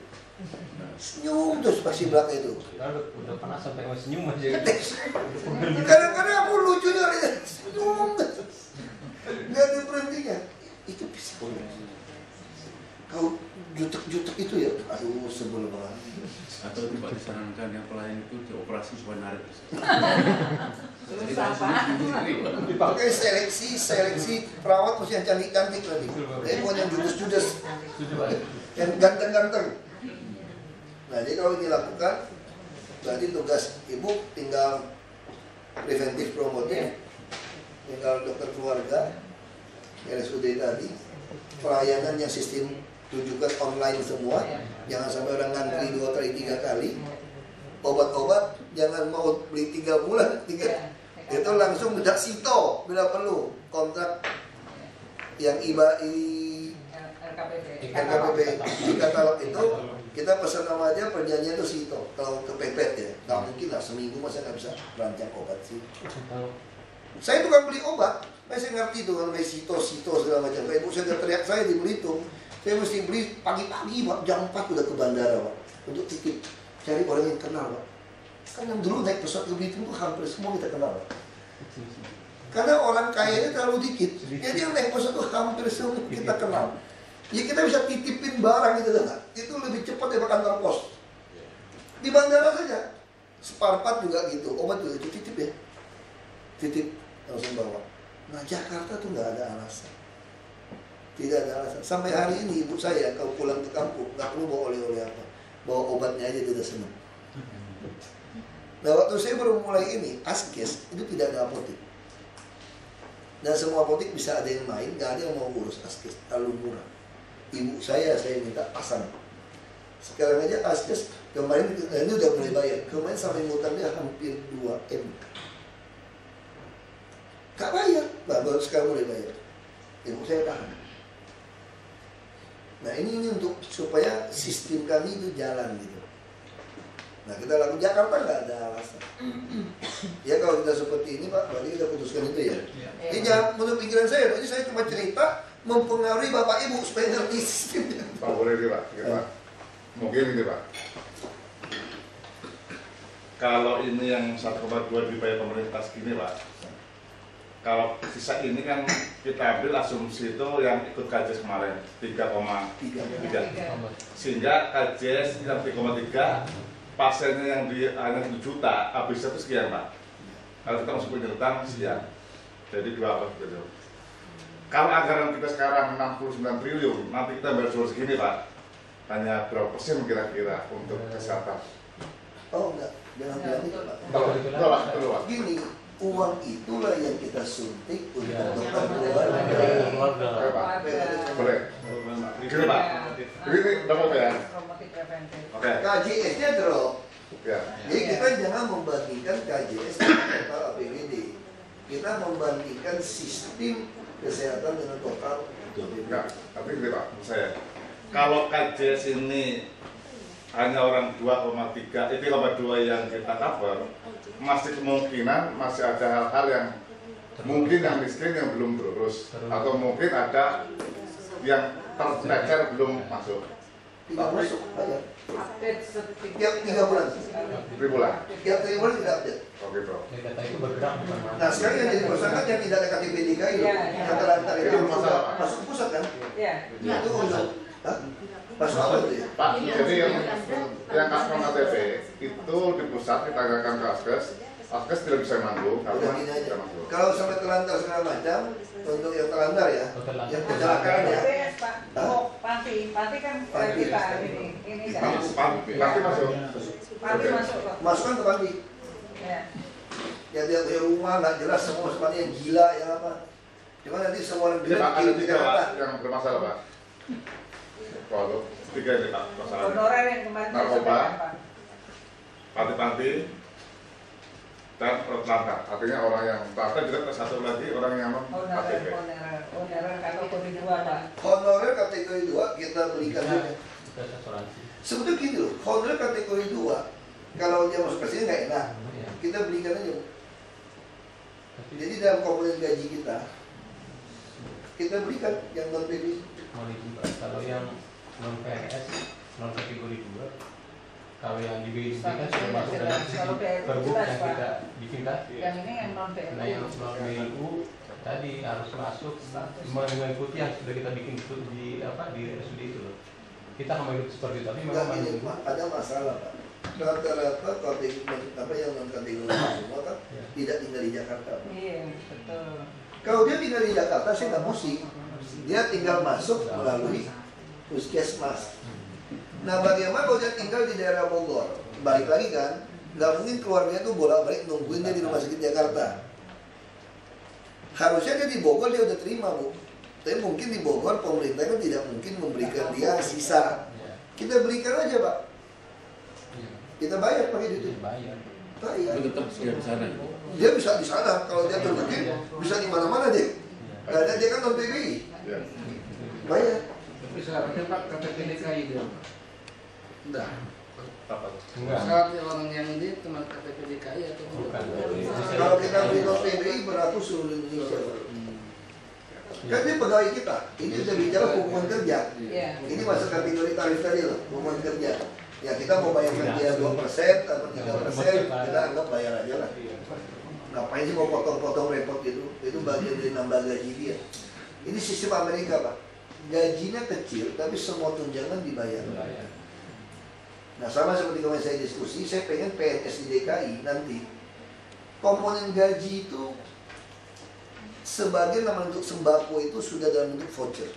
Senyum terus paski beraka itu. Udah, pernah sampai mau senyum aja. Kadang-kadang aku lucunya lihat senyum terus. Nggak ada berhentinya. Itu psikologi. Kau jutek-jutek itu ya, aduh sebel banget. Atau tiba disarankan yang pelayan itu dioperasi supaya narik. Terus apa? Pakai seleksi, seleksi perawat mesti yang cantik-cantik lagi. Eh bukan yang judes-judes, yang ganteng-ganteng. Nah, jadi kalau ini lakukan, berarti tugas ibu tinggal preventif promotif, tinggal dokter keluarga, RSUD tadi, pelayanan yang sistem tujukan online semua, jangan sampai orang ngantri dua kali tiga kali, obat-obat jangan mau beli tiga bulan tiga. Iya. itu langsung bedak sito bila perlu. Kontrak yang iba i LKPP. LKPP di katalog itu kita pesan nama aja perjanjian itu sito kalau kepepet ya nggak mungkin lah seminggu masa nggak bisa rancang obat sih. Saya bukan beli obat saya ngerti itu kan sito sito segala macam. Kayak ibu saya udah teriak saya di Belitung. Saya mesti beli pagi-pagi pak. Jam 4 udah ke bandara pak. Untuk titip cari orang yang kenal pak. Kan yang dulu naik pesawat ke Belitung tuh hampir semua kita kenal pak. Karena orang kaya ini terlalu dikit. Jadi yang naik pesawat tuh hampir semua kita kenal ya kita bisa titipin barang gitu kan itu lebih cepat daripada kantor pos. Di bandara saja. Separpat juga gitu obat juga itu titip ya. Titip langsung bawa. Nah Jakarta tuh nggak ada alasan. Tidak ada alasan. Sampai hari ini ibu saya kalau pulang ke kampung nggak perlu bawa oleh-oleh apa. Bawa obatnya aja dia udah seneng nah waktu saya baru mulai ini askes itu tidak ada apotek dan semua apotek bisa ada yang main nggak ada yang mau urus askes terlalu murah ibu saya saya minta pasang. Sekarang aja askes kemarin nah ini udah mulai bayar. Kemarin sampai ngutangnya hampir 2 m. Gak bayar. Nah, baru sekarang mulai bayar. Ibu saya tahan. Nah ini ini untuk supaya sistem kami itu jalan gitu. Nah kita lakukan Jakarta nggak ada alasan. Ya kalau kita seperti ini pak berarti kita putuskan itu ya. Ini jangan menurut pikiran saya. Ini saya cuma cerita mempengaruhi bapak ibu supaya ngerti sistemnya. Pak boleh nih Pak, Gitu, Pak. Mungkin ini Pak. Kalau ini yang 1,2 dibayar pemerintah segini Pak, kalau sisa ini kan kita ambil asumsi itu yang ikut KJS kemarin 3,3 tiga. Sehingga KJS yang 3,3 pasiennya yang di hanya 1 juta habisnya itu sekian Pak. Kalau kita masuk punya utang sekian. Jadi dua apa gitu kalau anggaran kita sekarang 69 triliun nanti kita bayar cuma segini Pak. Hanya berapa persen kira-kira untuk kesehatan oh enggak. Jangan bilang itu pak. Pak. gini uang itulah yang kita suntik untuk Ya. dokter Oke keluarga. Boleh. gini Pak. Ini dapat ya? Oke. KJS-nya drop. Ya. jadi kita jangan membandingkan KJS dengan total APBD kita membandingkan sistem kesehatan dengan total. Enggak, tapi gini Pak. Saya kalau KJS ini hanya orang 2,3 itu 2 yang kita cover masih kemungkinan masih ada hal-hal yang mungkin yang miskin yang belum terurus atau mungkin ada yang tercecer belum masuk. Tidak masuk bayar Update setiap tiap tiga bulan. Beri bulan? Tiap tiga bulan tidak update. Oke bro. Data itu bergerak nah sekarang yang jadi masyarakat yang tidak ada KTP DKI loh. Iya, iya. yang terlantar itu masalah, masuk pusat kan? Ya. itu untuk masuk apa itu ya Pak jadi yang yang kantong KTP itu di pusat kita agakkan ke Askes. Askes tidak bisa manggung karena tidak Kalau sampai terlantar segala macam, untuk yang terlantar ya, yang kecelakaan ya, Pak. Hah? Oh, Panti. Panti kan Panti. kita ini. Ini Pak, kan. Pak, nanti masuk Panti masuk kok. masukkan ke Bandi. Ya. Ya dia punya rumah nggak jelas semua semuanya yang gila yang apa. Cuma nanti semua yang Ini bilang Pak ada tiga Pak yang bermasalah Pak Waduh tiga ini Pak masalahnya Honorer yang kemarin Narkoba. Pak. panti-panti dan terlantar artinya orang yang terlantar juga ada satu lagi orang yang KTP honorer, honorer kategori dua, Pak. Honorer kategori 2 kita berikan aja. tes asuransi Sebetulnya gini loh, honorer kategori 2 kalau dia masuk ke sini nggak enak, Iya. kita berikan aja. Jadi dalam komponen gaji kita, kita berikan yang non dibuka kalau yang non PNS non kategori 2 kalau yang di BID kan sudah masuk dalam jelas, yang kita Yang ini yang non nah yang non tadi harus masuk mengikuti yang sudah kita bikin itu di apa di RSUD itu loh kita akan mengikuti seperti itu tapi memang ada masalah Pak. Rata-rata kategori apa yang non kategori semua kan Ya. tidak tinggal di Jakarta. Pak. Iya, betul. Kalau dia tinggal di Jakarta, saya nggak musik. Dia tinggal masuk melalui puskesmas. Nah, bagaimana kalau dia tinggal di daerah Bogor? Balik lagi kan, nggak mungkin keluarganya tuh bolak-balik nungguin dia di rumah sakit Jakarta. Harusnya dia di Bogor dia udah terima bu. Tapi mungkin di Bogor pemerintah kan tidak mungkin memberikan dia sisa. Kita berikan aja pak. Kita bayar pakai duit itu. bayar Bayar. Tapi tetap dia di sana. Dia bisa di sana, kalau dia terbukti bisa di mana-mana deh. Karena dia kan non PBI, Ya. bayar. Tapi syaratnya Pak KTP DKI dia. Enggak. Enggak. Syaratnya orang yang ini teman KTP DKI atau Bukan. Kalau kita beli non PBI berlaku seluruh Indonesia. Kan dia pegawai kita, ini sudah bicara hubungan kerja. Iya. Ini masuk kategori tarif tadi loh, hubungan kerja. Ya kita mau bayarkan dia 2% atau 3%, kita anggap bayar aja lah. Ngapain sih mau potong-potong repot gitu? Itu bagian dari nambah gaji dia. Ini sistem Amerika pak. Gajinya kecil, tapi semua tunjangan dibayar. Nah sama seperti kemarin saya diskusi, saya pengen PNS di DKI nanti komponen gaji itu sebagian dalam bentuk sembako itu sudah dalam bentuk voucher.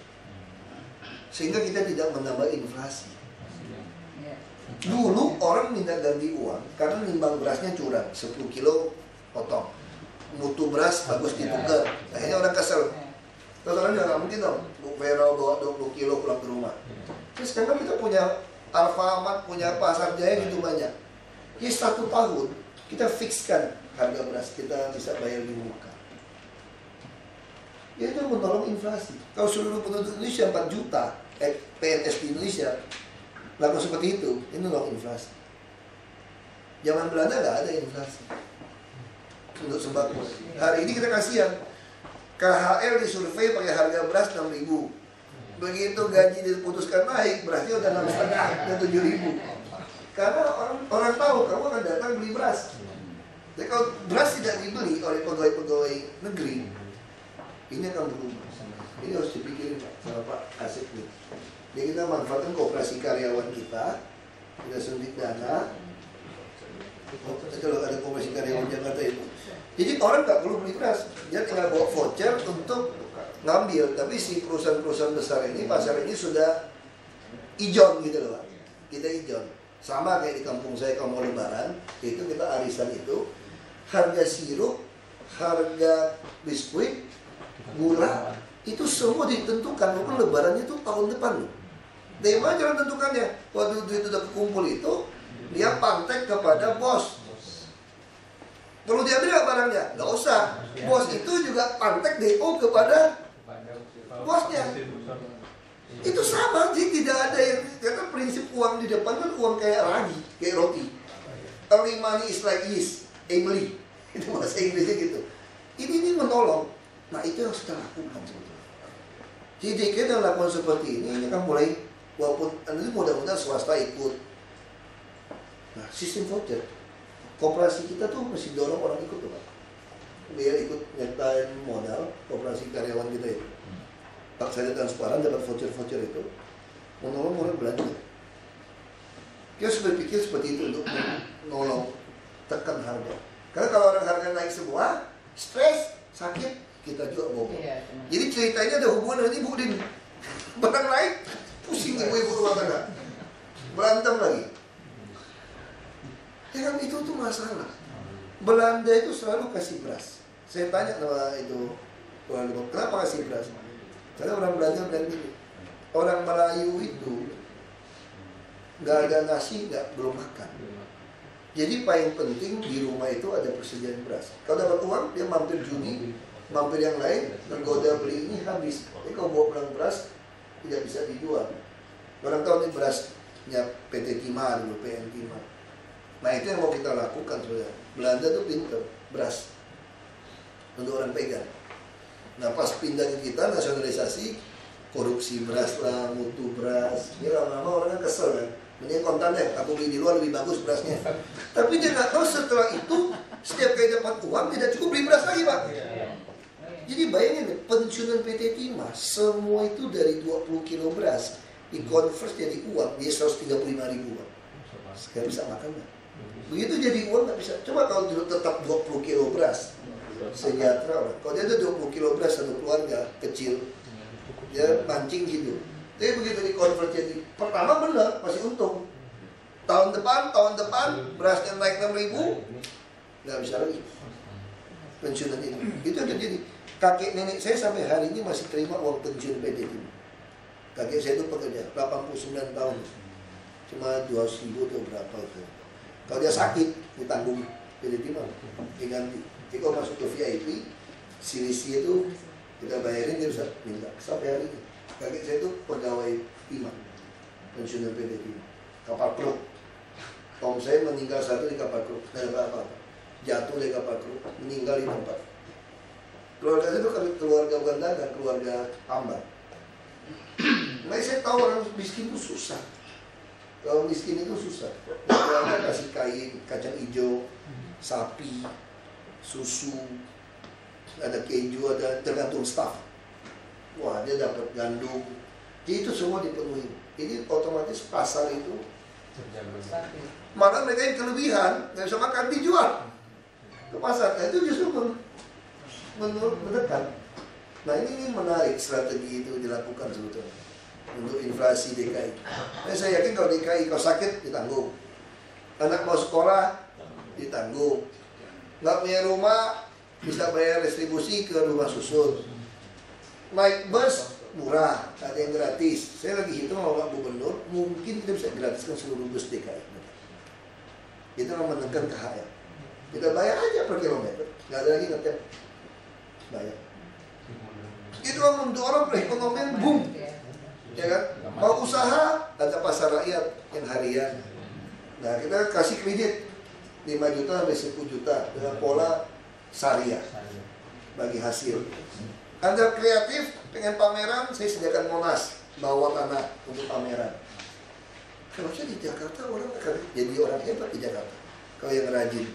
Sehingga kita tidak menambah inflasi. Iya. Dulu orang minta ganti uang karena nimbang berasnya curang, 10 kilo potong. Mutu beras bagus ditukar. Akhirnya orang kesel. Terus orang bilang, "Nggak mungkin dong, Bu Vero bawa 20 kilo pulang ke rumah. Terus sekarang kita punya Alfamart, punya Pasar Jaya gitu banyak. Ya satu tahun kita fixkan harga beras kita bisa bayar di muka. Ya itu menolong inflasi. Kalau seluruh penduduk Indonesia 4 juta, eh, PNS di Indonesia lakukan seperti itu, ini menolong inflasi. Zaman Belanda nggak ada inflasi untuk sembako. Hari ini kita kasihan. KHL disurvei pakai harga beras 6 ribu. Begitu gaji diputuskan naik, berarti udah enam setengah dan tujuh ribu. Karena orang orang tahu kamu akan datang beli beras. Jadi kalau beras tidak dibeli oleh pegawai-pegawai negeri, ini akan berubah. Ini harus dipikirin Pak, sama Pak Asik nih. Jadi kita manfaatkan kooperasi karyawan kita, kita suntik dana. Oh, Kalau ada kooperasi karyawan Jakarta itu, jadi orang nggak perlu beli beras, dia tinggal bawa voucher untuk ngambil. Tapi si perusahaan-perusahaan besar ini pasar ini sudah ijon gitu loh. Kita ijon. Sama kayak di kampung saya kamu lebaran, itu kita arisan itu harga sirup, harga biskuit, gula itu semua ditentukan walaupun lebarannya itu tahun depan loh. Tema jangan tentukannya. Waktu duit udah kekumpul itu dia pantek kepada bos. Perlu diambil nggak barangnya? Nggak usah. Bos itu juga pantek DO kepada Bosnya. itu sama jadi tidak ada yang karena prinsip uang di depan kan uang kayak ragi, kayak roti. Early money is like yeast, Emily. Itu bahasa Inggrisnya gitu. Ini ini menolong. Nah itu yang kita lakukan sebetulnya. Jadi kita lakukan seperti ini, ini kan mulai walaupun nanti mudah-mudahan swasta ikut. Nah sistem voucher, kooperasi kita tuh mesti dorong orang ikut tuh pak. Biar ikut nyertain modal kooperasi karyawan kita itu. Pak saya transparan dapat voucher-voucher itu menolong orang belanja. Kita harus berpikir seperti itu untuk menolong tekan harga. Karena kalau orang harga naik semua, stres, sakit, kita juga bohong. Iya. Jadi ceritanya ada hubungan dengan ibu din. Barang naik, pusing ibu-ibu rumah tangga. Berantem lagi. Ya kan itu tuh masalah. Belanda itu selalu kasih beras. Saya tanya sama itu kenapa kasih beras? Karena orang Belanda bilang gini, orang Melayu itu nggak ada nasi, nggak belum makan. Jadi paling penting di rumah itu ada persediaan beras. Kalau dapat uang, dia mampir judi, mampir yang lain, tergoda beli ini habis. Tapi kalau bawa pulang beras, tidak bisa dijual. Orang tahu ini berasnya PT dulu, PN Timah. Nah itu yang mau kita lakukan sebenarnya. Belanda tuh pinter, beras. Untuk orang pegang. Nah pas pindah ke kita, nasionalisasi, korupsi beras lah, mutu beras. Ini lama-lama orang kan kesel kan. Mending kontan deh, aku beli di luar lebih bagus berasnya. Tapi dia nggak tahu setelah itu, setiap kali dapat uang tidak cukup beli beras lagi pak. Jadi bayangin pensiunan PT Timah, semua itu dari 20 kilo beras, dikonvers jadi uang, dia 135 ribu pak. Sekarang bisa makan nggak? Begitu jadi uang nggak bisa. Coba kalau dulu tetap 20 kilo beras, sejahtera orang. Kalau dia ada 20 kilo beras satu keluarga kecil, dia mancing gitu. Tapi begitu dikonvert jadi pertama benar masih untung. Tahun depan, tahun depan berasnya naik 6 ribu, nggak bisa lagi pensiunan ini. Itu yang terjadi. Kakek nenek saya sampai hari ini masih terima uang pensiun Timah. Kakek saya itu pekerja 89 tahun, cuma 2 ribu atau berapa itu. Kalau dia sakit ditanggung PDT mah diganti. Jadi kalau masuk ke VIP, silisi itu kita bayarin dia bisa minta sampai hari ini. Kakek saya itu pegawai timah, pensiunan PDT, kapal kru. Om saya meninggal satu di kapal kru, tidak ada apa-apa. Jatuh di kapal kru, meninggal di tempat. Keluarga saya itu kan keluarga Uganda dan keluarga Ambar. Nah, saya tahu orang miskin itu susah. Kalau miskin itu susah. Keluarga kasih kain, kacang hijau, sapi, susu, ada keju, ada tergantung staff. Wah, dia dapat gandum. Jadi itu semua dipenuhi. Ini otomatis pasar itu. Malah mereka yang kelebihan, nggak bisa makan dijual ke pasar. Nah, itu justru men- menurut menekan. Nah ini, ini menarik strategi itu dilakukan sebetulnya untuk inflasi DKI. Nah, saya yakin kalau DKI kalau sakit ditanggung, anak mau sekolah ditanggung, nggak punya rumah bisa bayar distribusi ke rumah susun. Naik bus murah, ada yang gratis. Saya lagi hitung sama Pak Gubernur, mungkin kita bisa gratiskan seluruh bus DKI. Itu menekan KHL. Kita bayar aja per kilometer, nggak ada lagi ngetem. Bayar. Itu mendorong perekonomian boom, ya kan? Mau usaha ada pasar rakyat yang harian. Nah kita kasih kredit 5 juta sampai 10 juta dengan pola syariah bagi hasil. Anda kreatif pengen pameran, saya sediakan monas bawa tanah untuk pameran. Harusnya di Jakarta orang akan jadi orang hebat di Jakarta. Kalau yang rajin,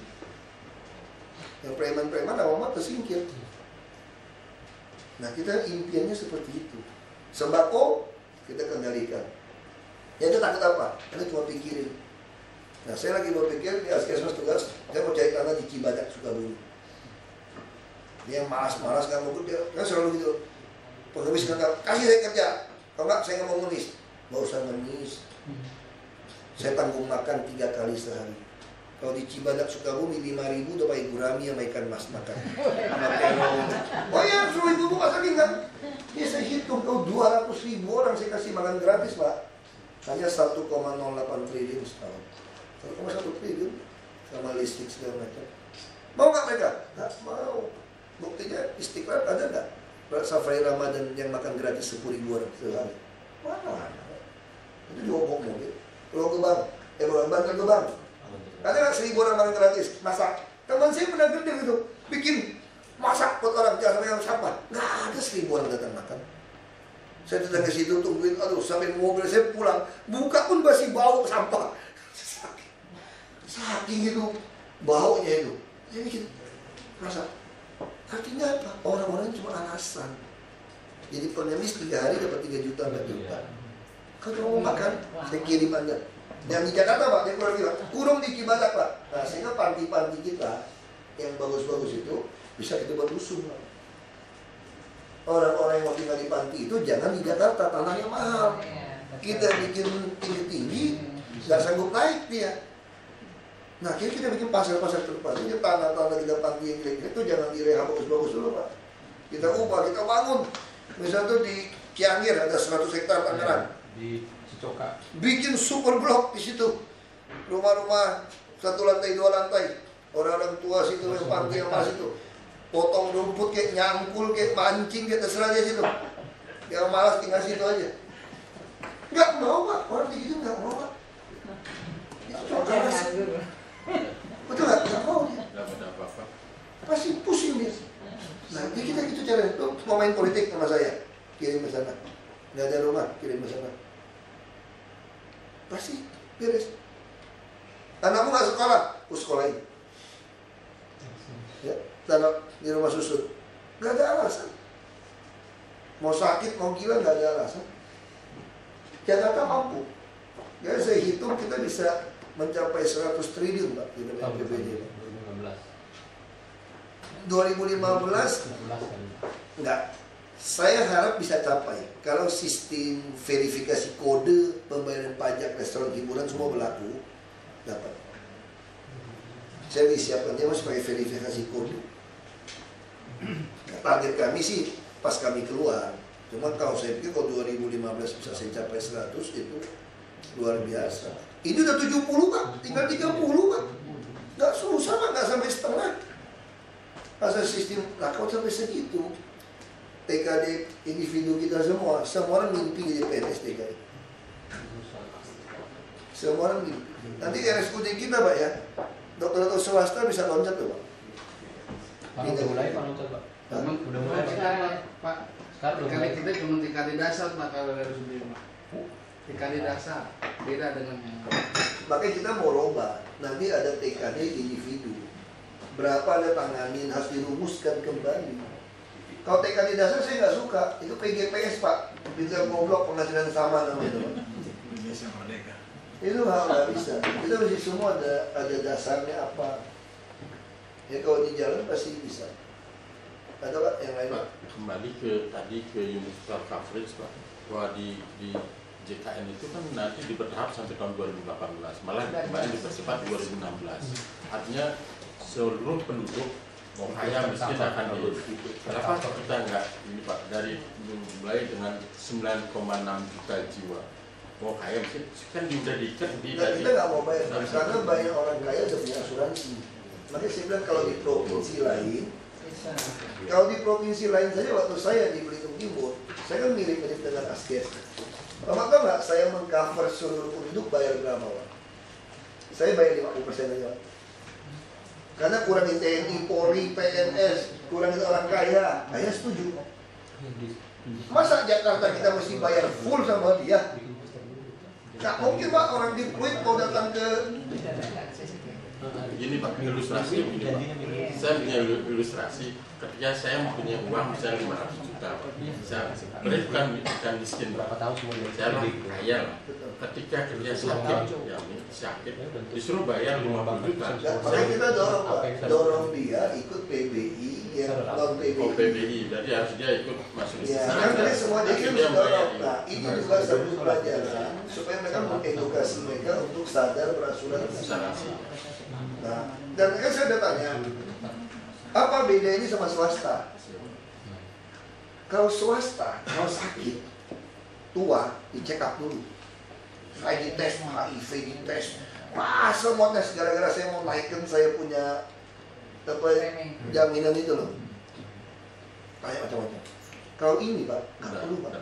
yang preman-preman lama-lama tersingkir. Nah kita impiannya seperti itu. Sembako kita kendalikan. Ya itu takut apa? Anda cuma pikirin. Nah saya lagi berpikir di Askesmas tugas, saya mau cari tanah di Cibadak, Sukabumi. Dia yang malas-malas nggak mau kerja, kan selalu gitu. Pengemis nggak kasih saya kerja, kalau nggak saya nggak mau ngemis. Nggak usah ngemis. Saya tanggung makan tiga kali sehari. Kalau di Cibadak Sukabumi lima ribu udah pakai gurami sama ikan mas makan. Sama terong. Oh iya, suruh ibu buka saking kan? Ya saya hitung kau 200 ribu orang saya kasih makan gratis pak. Hanya 1,08 triliun setahun. 1,1 triliun sama listrik segala macam. Mau nggak mereka? Nggak mau. Buktinya istiqlal ada nggak? Safari Ramadan yang makan gratis 10 ribu orang sehari. Mana? Itu diobok mobil. Pulau Gebang, eh Pulau Banten Gebang. Ada nggak seribu orang makan gratis? Masak. Teman saya pernah kerja gitu, bikin masak buat orang jangan yang sampah. Nggak ada seribu orang datang makan. Saya datang ke situ tungguin, aduh sampai mobil saya pulang, buka pun masih bau sampah. Saking, itu baunya itu. Jadi gitu, rasa artinya apa? Orang-orang cuma alasan. Jadi pengemis tiga hari dapat 3 juta, 4 juta. Kalau mau makan, saya kirim anda. Yang di Jakarta pak, dia kurang bilang, kurung di Cibadak pak. Nah sehingga panti-panti kita yang bagus-bagus itu bisa kita buat rusun pak. Orang-orang yang mau tinggal di panti itu jangan di Jakarta, tanahnya mahal. Kita bikin tinggi-tinggi, nggak sanggup naik dia. Nah, kita, kita bikin pasar-pasar terdepan. Ini tanah-tanah kita panti yang kira-kira itu jangan direhab bagus-bagus dulu, Pak. Kita ubah, kita bangun. Misalnya tuh di Cianggir ada 100 hektar Tangerang. di Cicoka Bikin super blok di situ. Rumah-rumah satu lantai, dua lantai. Orang-orang tua situ yang panti yang masih itu. Potong rumput kayak nyangkul, kayak mancing, kayak terserah dia situ. Yang malas tinggal situ aja. Nggak mau, Pak. Orang di situ nggak mau, Pak. Itu keras. Betul nggak? Nggak mau dia. Pasti pusing dia. Nah, jadi kita gitu cara Lu mau main politik sama saya, kirim ke sana. Nggak ada rumah, kirim ke sana. Pasti beres. Anakmu nggak sekolah, aku sekolahin. Ya, tanah di rumah susun. Nggak ada alasan. Mau sakit, mau gila, nggak ada alasan. Jakarta mampu. Ya, saya hitung kita bisa mencapai 100 triliun, Pak, di dalam APBD. 2015 2015 16 kan Enggak. Saya harap bisa capai. Kalau sistem verifikasi kode pembayaran pajak restoran hiburan semua berlaku, dapat. Saya disiapkan dia masih pakai verifikasi kode. Nah, target kami sih pas kami keluar. Cuma kalau saya pikir kalau 2015 bisa saya capai 100 itu luar biasa. Ini udah 70 pak, tinggal 30 pak. Nggak susah pak, nggak sampai setengah. Asal sistem, nah kalau sampai segitu, TKD individu kita semua, semua orang mimpi jadi PNS TKD. Semua orang mimpi. Nanti RSUD kita pak ya, dokter-dokter swasta bisa loncat tuh pak. Pak, udah mulai Pak nonton Pak. Memang Udah mulai Pak. sekarang Pak. Sekarang udah Kali mulai. kita cuma TKD dasar Pak kalau sendiri Pak. TKD dasar beda dengan yang Makanya kita mau lomba, nanti ada TKD individu. Berapa ada tanganin, harus dirumuskan kembali. Kalau TKD dasar saya nggak suka, itu PGPS pak, pintar goblok penghasilan sama namanya itu. Hal nggak bisa. Kita mesti semua ada ada dasarnya apa. Ya kalau di jalan pasti bisa. Ada pak yang lain pak? Pak, kembali ke tadi ke universal coverage Pak. Bahwa di, di JKN itu kan nanti dibertahap sampai tahun 2018, malah kemarin dipercepat 2016. Artinya seluruh penduduk mau kaya miskin akan di Kenapa kita nggak ini Pak? Dari mulai dengan 9,6 juta jiwa. Mau kaya miskin kan dijadikan di Nggak, kita nggak mau bayar karena banyak orang kaya udah punya asuransi. Makanya saya bilang kalau di provinsi lain. Kalau di provinsi lain saja waktu saya di Belitung Timur, saya kan mirip-mirip dengan Askes. Tahu nggak saya mengcover seluruh penduduk bayar berapa Pak? Saya bayar 50 persen aja. Karena kurangin TNI, Polri, PNS, kurangin orang kaya, saya setuju. Masa Jakarta kita mesti bayar full sama dia? Nggak mungkin Pak, orang di Pluit mau datang ke Gini Pak, ilustrasi begini Pak. Saya punya ilu- ilustrasi ketika saya punya uang misalnya 500 juta Pak. Saya berarti bukan, bukan miskin Berapa Pak. tahun semua dia Saya jadi? kaya lah. Ketika kerja sakit, ya ini sakit, disuruh bayar 50 juta. Makanya kita dorong Pak, dorong dia ikut PBI yang non Oh, PBI. PBI, jadi harus dia ikut masuk di Ya, sana. kan tadi semua dia Nanti kan dorong. Nah, ini juga satu pelajaran supaya mereka mengedukasi mereka untuk sadar berasuransi. Nah, dan kan saya udah tanya, apa bedanya sama swasta? Kalau swasta, kalau sakit, tua, dicek up dulu. Saya dites HIV, dites. Wah, semua tes gara-gara saya mau naikkan saya punya apa jaminan itu loh. Kayak macam-macam. Kalau ini pak, nggak perlu pak.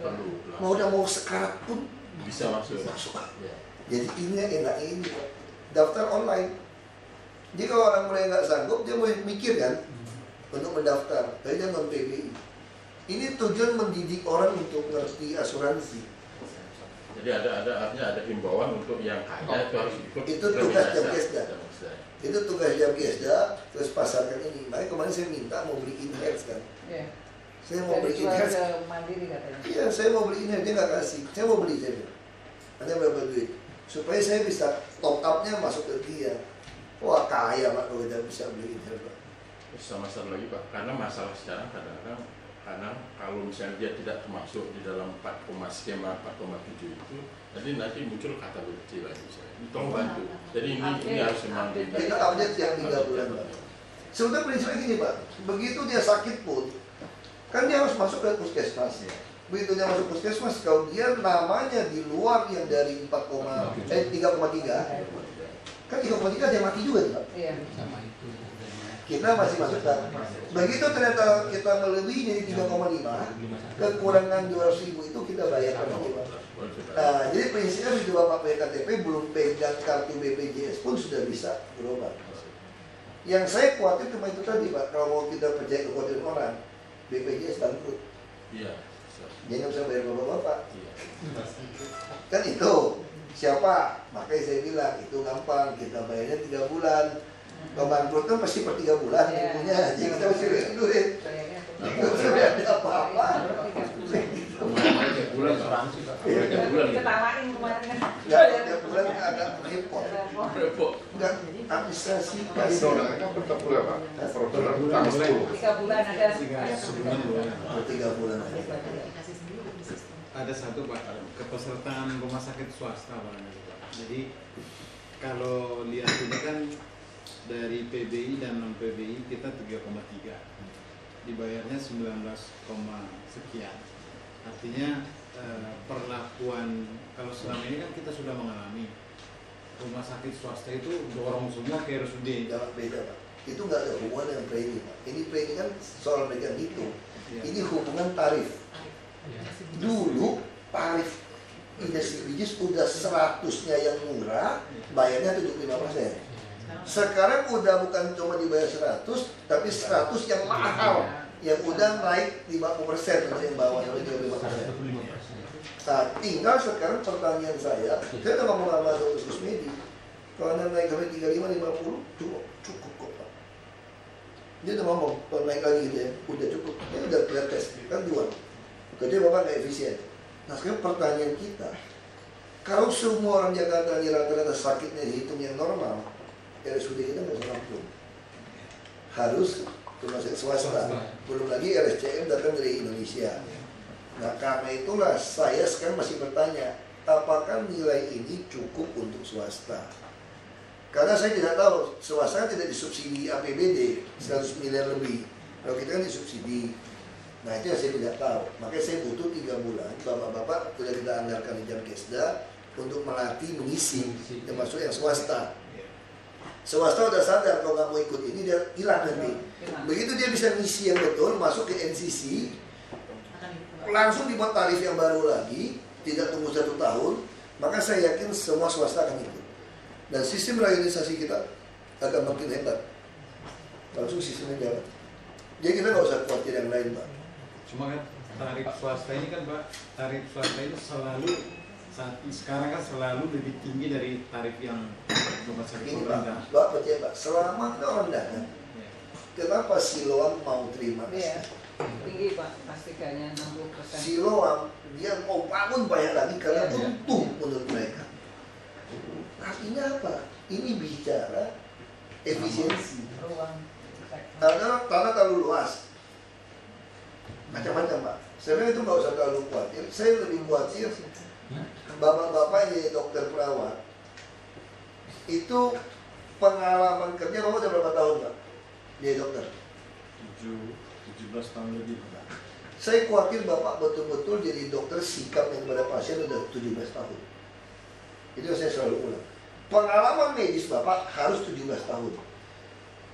Mau udah mau sekarat pun Bisa masuk. masuk. Ya. Jadi ini enak ini Pak. Daftar online. Jadi kalau orang mulai nggak sanggup, dia mulai mikir kan untuk mendaftar. Tapi dia non PBI. Ini tujuan mendidik orang untuk ngerti asuransi. Jadi ada ada artinya ada himbauan untuk yang kaya itu harus ikut. Itu tugas Jamkesda. Jamkesda. Itu tugas Jamkesda, terus pasarkan ini. Makanya kemarin saya minta mau beli inherit kan. Iya. Saya mau beli katanya. Iya, saya mau beli inherit, dia nggak kasih. Saya mau beli, saya. Ada berapa duit? Supaya saya bisa top up-nya masuk ke dia. Wah kaya pak kalau kita bisa beli. Terus sama satu lagi Pak, karena masalah sekarang kadang-kadang karena kalau misalnya dia tidak termasuk di dalam 4, skema 4,7 itu, jadi nanti muncul kata kecil lagi misalnya. Ini tolong bantu. Jadi ini ini harus memang di- Kita update yang tiga bulan Pak. Sebetulnya prinsipnya gini Pak, begitu dia sakit pun, kan dia harus masuk ke puskesmas. Begitu dia masuk puskesmas, kalau dia namanya di luar yang dari 4, eh 3,3, kan 3,3 dia mati juga Pak. Iya. Kita masih masuk kan. Begitu ternyata kita melebihi dari 3,5, kekurangan 200 ribu itu kita Pak. Nah, jadi prinsipnya begitu Bapak KTP belum pegang kartu BPJS pun sudah bisa berobat. Yang saya khawatir cuma itu tadi Pak, kalau mau kita percaya kekhawatiran orang, BPJS bangkrut. Iya. Nggak bisa bayar bapak-bapak. Iya. Kan itu siapa? Makanya saya bilang itu gampang, kita bayarnya tiga bulan. Kalau bangkrut kan pasti per tiga bulan Iya. punya, jadi kita mesti duit. Bayarnya tuh. Nggak usah bayar apa-apa. Bulan asuransi Pak. Tiga bulan. Kita kemarin kan. Nggak tiap bulan agak repot. Repot. Repot. Enggak administrasi Ini pasti. undangnya kan bulan Pak. Per bulan 10. Tiga bulan ada. Tiga bulan aja. Ada satu pak kepesertaan rumah sakit swasta barangkali pak jadi kalau lihat ini kan dari PBI dan non PBI kita 3,3 dibayarnya 19, sekian artinya eh, perlakuan kalau selama ini kan kita sudah mengalami rumah sakit swasta itu dorong semua ke RSUD. Jangan beda pak. Itu nggak ada hubungan dengan premi pak. Ini premi kan soal mereka hitung. Iya. Ini hubungan tarif. Dulu tarif industri bisnis udah seratusnya yang murah, bayarnya 75 persen. Sekarang udah bukan cuma dibayar 100, tapi 100 yang mahal, yang udah naik 50 persen yang bawah sampai 25 persen. Nah, tinggal sekarang pertanyaan saya, saya udah ngomong sama Dr. Kusmedi, kalau anda naik sampai 35, 50, cukup, cukup kok Pak. Dia udah ngomong, naik lagi gitu ya, udah cukup. Ini udah clear test, kan jual. Kerja Bapak nggak efisien. Nah sekarang pertanyaan kita, kalau semua orang Jakarta ini rata-rata sakitnya dihitung yang normal, RSUD kita nggak langsung. Harus rumah sakit swasta. Belum lagi RSCM datang dari Indonesia. Nah karena itulah saya sekarang masih bertanya, apakah nilai ini cukup untuk swasta? Karena saya tidak tahu, swasta kan tidak disubsidi APBD 100 miliar lebih. Kalau kita kan disubsidi. Nah itu yang saya tidak tahu. Makanya saya butuh tiga bulan. Bapak-bapak sudah kita anggarkan di Jamkesda untuk melatih mengisi, termasuk yang swasta. Swasta udah sadar kalau nggak mau ikut ini dia hilang nanti. Begitu dia bisa ngisi yang betul, masuk ke NCC, langsung dibuat tarif yang baru lagi, tidak tunggu satu tahun, maka saya yakin semua swasta akan ikut. Dan sistem realisasi kita akan makin hebat. Langsung sistemnya jalan. Jadi kita nggak usah khawatir yang lain, Pak. Cuma kan tarif swasta ini kan Pak, tarif swasta itu selalu saat sekarang kan selalu lebih tinggi dari tarif yang rumah sakit Ini pemerintah. Pak, Pak percaya Pak, selama kita orang dagang, Ya. kenapa Siloam mau terima? Iya. Tinggi Pak, pasti kayaknya 60 persen. Siloam dia mau bangun banyak lagi karena Iya, iya. untung menurut mereka. Artinya apa? Ini bicara efisiensi. Ruang Karena tanah terlalu luas. Macam-macam Pak. Sebenarnya itu nggak usah terlalu khawatir. Saya lebih khawatir bapak-bapak jadi dokter perawat itu pengalaman kerja bapak udah berapa tahun Pak? Jadi dokter. 7 17 tahun lebih. Saya khawatir Bapak betul-betul jadi dokter sikapnya kepada pasien udah 17 tahun. Itu yang saya selalu ulang. Pengalaman medis Bapak harus 17 tahun.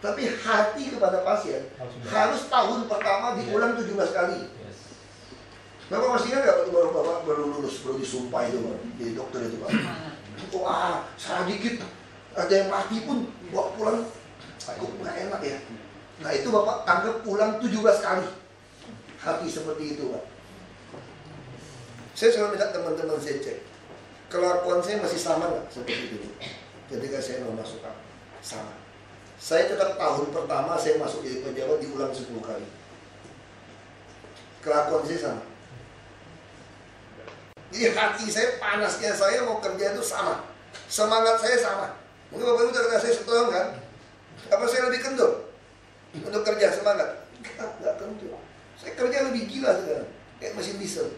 Tapi hati kepada pasien harus tahun pertama diulang 17 kali. Bapak masih ingat nggak baru Bapak baru lulus, baru disumpah itu Pak, jadi dokter itu Pak. Wah, salah dikit ada yang mati pun bawa pulang kok nggak enak ya. Nah itu Bapak anggap pulang 17 kali hati seperti itu Pak. Saya selalu minta teman-teman saya cek kelakuan saya masih sama nggak seperti itu ketika saya mau masuk apa sama. Saya tetap tahun pertama saya masuk jadi pejabat diulang 10 kali. Kelakuan saya sama. Jadi hati saya panasnya saya mau kerja itu sama. Semangat saya sama. Mungkin Bapak Ibu kenal saya setahun kan? Apa saya lebih kendor? Untuk kerja semangat? Enggak, enggak kendor. Saya kerja lebih gila sekarang. Kayak mesin diesel.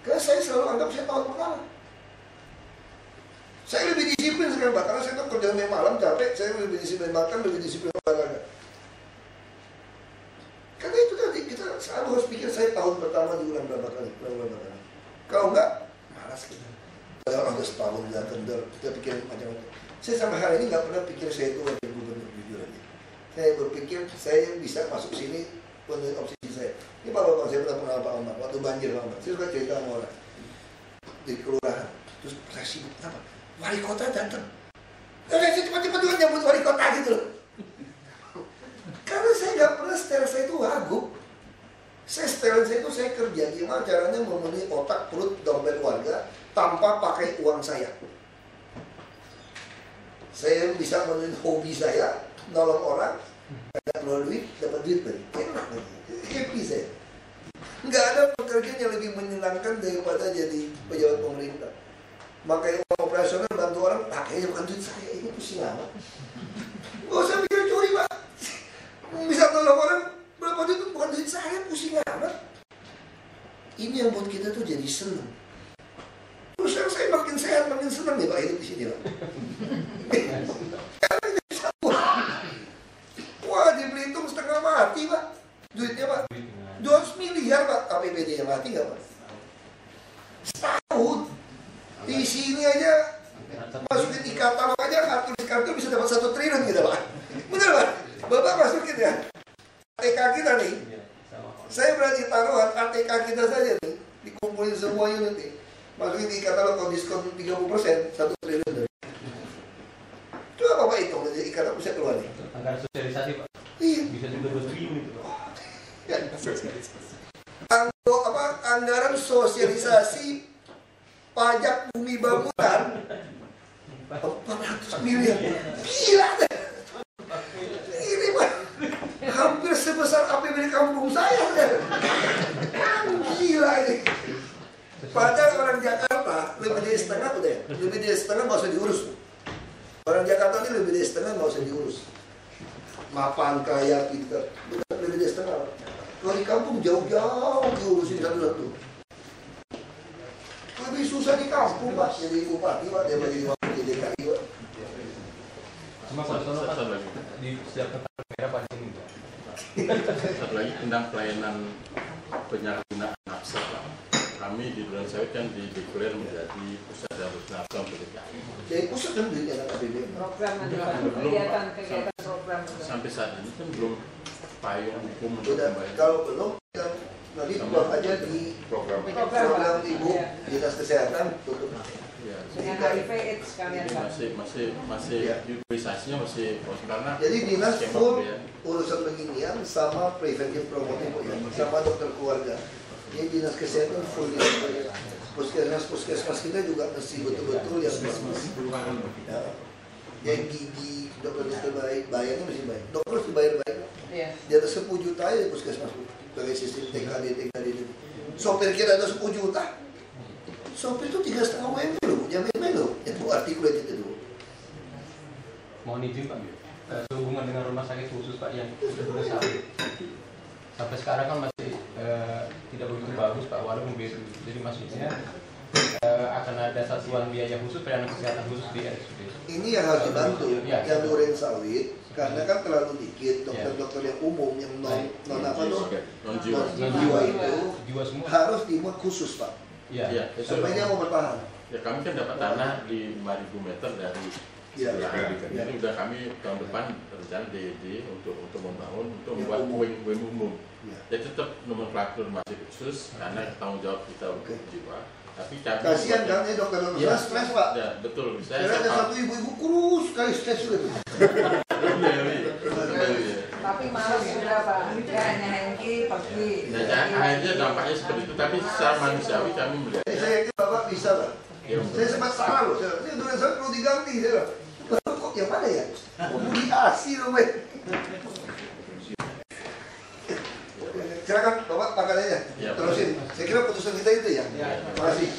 Karena saya selalu anggap saya tahun pertama. Saya lebih disiplin sekarang. Karena saya tuh kerja sampai malam capek. Saya lebih disiplin makan, lebih disiplin olahraga. Karena itu tadi kita selalu harus pikir saya tahun pertama diulang berapa kali, berapa, berapa kali. Kalau enggak, malas kita. Kalau orang setahun udah kendor, kita pikir macam-macam. Saya sampai hari ini nggak pernah pikir saya itu wakil gubernur jujur aja. Saya berpikir saya bisa masuk sini menurut opsi saya. Ini Pak Bapak saya pernah kenal Pak waktu banjir Pak. Saya suka cerita sama orang di kelurahan. Terus saya sibuk apa? Wali kota datang. Udah cepat-cepat juga nyambut wali kota gitu loh. Karena saya nggak pernah setel saya itu wagub. Saya setel saya itu saya kerja gimana caranya memenuhi otak, perut, dompet warga tanpa pakai uang saya. Saya bisa memenuhi hobi saya, nolong orang, ada keluar duit, dapat duit balik. Enak happy saya. Nggak ada pekerjaan yang lebih menyenangkan daripada jadi pejabat pemerintah. Makanya uang operasional bantu orang, pakainya bukan duit saya, ini pusing amat. Gak usah pikir curi pak. Bisa tolong orang berapa duit bukan duit saya, pusing amat. Ini yang buat kita tuh jadi seneng. Terus sekarang saya makin sehat, makin senang nih pak hidup di sini pak. Wah di Belitung setengah mati pak. Duitnya pak. 200 miliar pak APBD nya mati nggak pak? Setahun. Di sini aja masukin katalog aja kartu di kartu bisa dapat satu triliun gitu pak. Bener pak? Bapak masukin ya. ATK kita nih, saya berani taruhan ATK kita saja nih dikumpulin semua unit nih. Masukin di katalog kalau diskon 30 persen satu triliun. Coba bapak hitung aja ikan bisa keluar nih. Anggaran sosialisasi Pak. Iya. Bisa juga triliun itu Pak. Anggo, apa anggaran sosialisasi pajak bumi bangunan 400 miliar. Gila deh. Ini mah hampir sebesar APBD kampung saya deh. Gila ini. Padahal orang Jakarta lebih dari setengah udah ya. lebih dari setengah nggak usah diurus. Orang Jakarta ini lebih dari setengah nggak usah diurus. Mapan kaya pinter Udah lebih dari setengah. Kalau di kampung jauh-jauh diurusin satu-satu lebih susah di kampung pak jadi bupati pak dia jadi wakil di DKI pak Cuma kalau sono Pak, Satu lagi. di setiap kota daerah pasti ini Pak. Satu lagi tentang pelayanan penyalahgunaan nafsa Pak. Kami di Duren Sawit kan dideklarasi menjadi pusat dan nafsa untuk DKI. jadi pusat kan duitnya kan APBD Program kegiatan kegiatan program. Sampai saat ini kan belum payung hukum untuk kalau belum yang nanti buat aja di program. program ibu Iya. dinas kesehatan tutup. Ya. Dengan HIV AIDS kalian masih masih masih Ya. utilisasinya masih karena jadi dinas full pemberian. urusan beginian sama preventif promotif ya. Sama dokter keluarga. Jadi dinas kesehatan full di puskesmas puskesmas kita juga mesti betul-betul yang bagus. ya. yang gigi dokter-dokter baik bayarnya mesti baik. Dokter harus dibayar baik. Iya. di atas 10 juta ya puskesmas Pakai sistem TKD TKD itu sopir kita ada 10 juta. Sopir itu tiga setengah UMP loh jamin loh. Itu artikel itu dulu Mohon izin Pak, eh, sehubungan dengan rumah sakit khusus Pak yang sudah berusaha. Sampai sekarang kan masih eh, tidak begitu bagus Pak walaupun BSU. Jadi maksudnya eh, akan ada satuan biaya khusus pelayanan kesehatan khusus di RSUD. ini yang harus dibantu. Ya. yang duren sawit karena kan terlalu dikit dokter-dokter yang umum yang non non apa tuh non jiwa. non jiwa itu Jiwa semua. harus dimuat khusus pak Iya. Ya, itu supaya dia mau bertahan Ya kami kan dapat tanah di 5.000 meter dari Iya. sebelah Iya. kiri. Iya. Itu udah kami tahun depan rencana DD untuk untuk membangun untuk membuat wing wing umum. Iya. Jadi tetap nomenklatur masih khusus karena tanggung jawab kita untuk jiwa. Tapi kami kasihan kan ya dokter dokter Iya. stres pak Ya betul. Saya ada satu ibu-ibu kurus sekali stres tuh. Iya, iya. Iya. Tapi malas sudah Pak. Ya hanya Hengki pergi. Nah, akhirnya dampaknya seperti itu, tapi secara manusiawi kami melihat Jadi saya yakin bapak bisa lah. ya, Saya sempat salah loh. Saya, sawit perlu diganti. Saya bilang, "Bapak kok yang mana ya? Oh, budi asi loh. Silakan bapak makan aja. Iya, Terusin. Saya kira putusan kita itu ya. Iya. Terima kasih.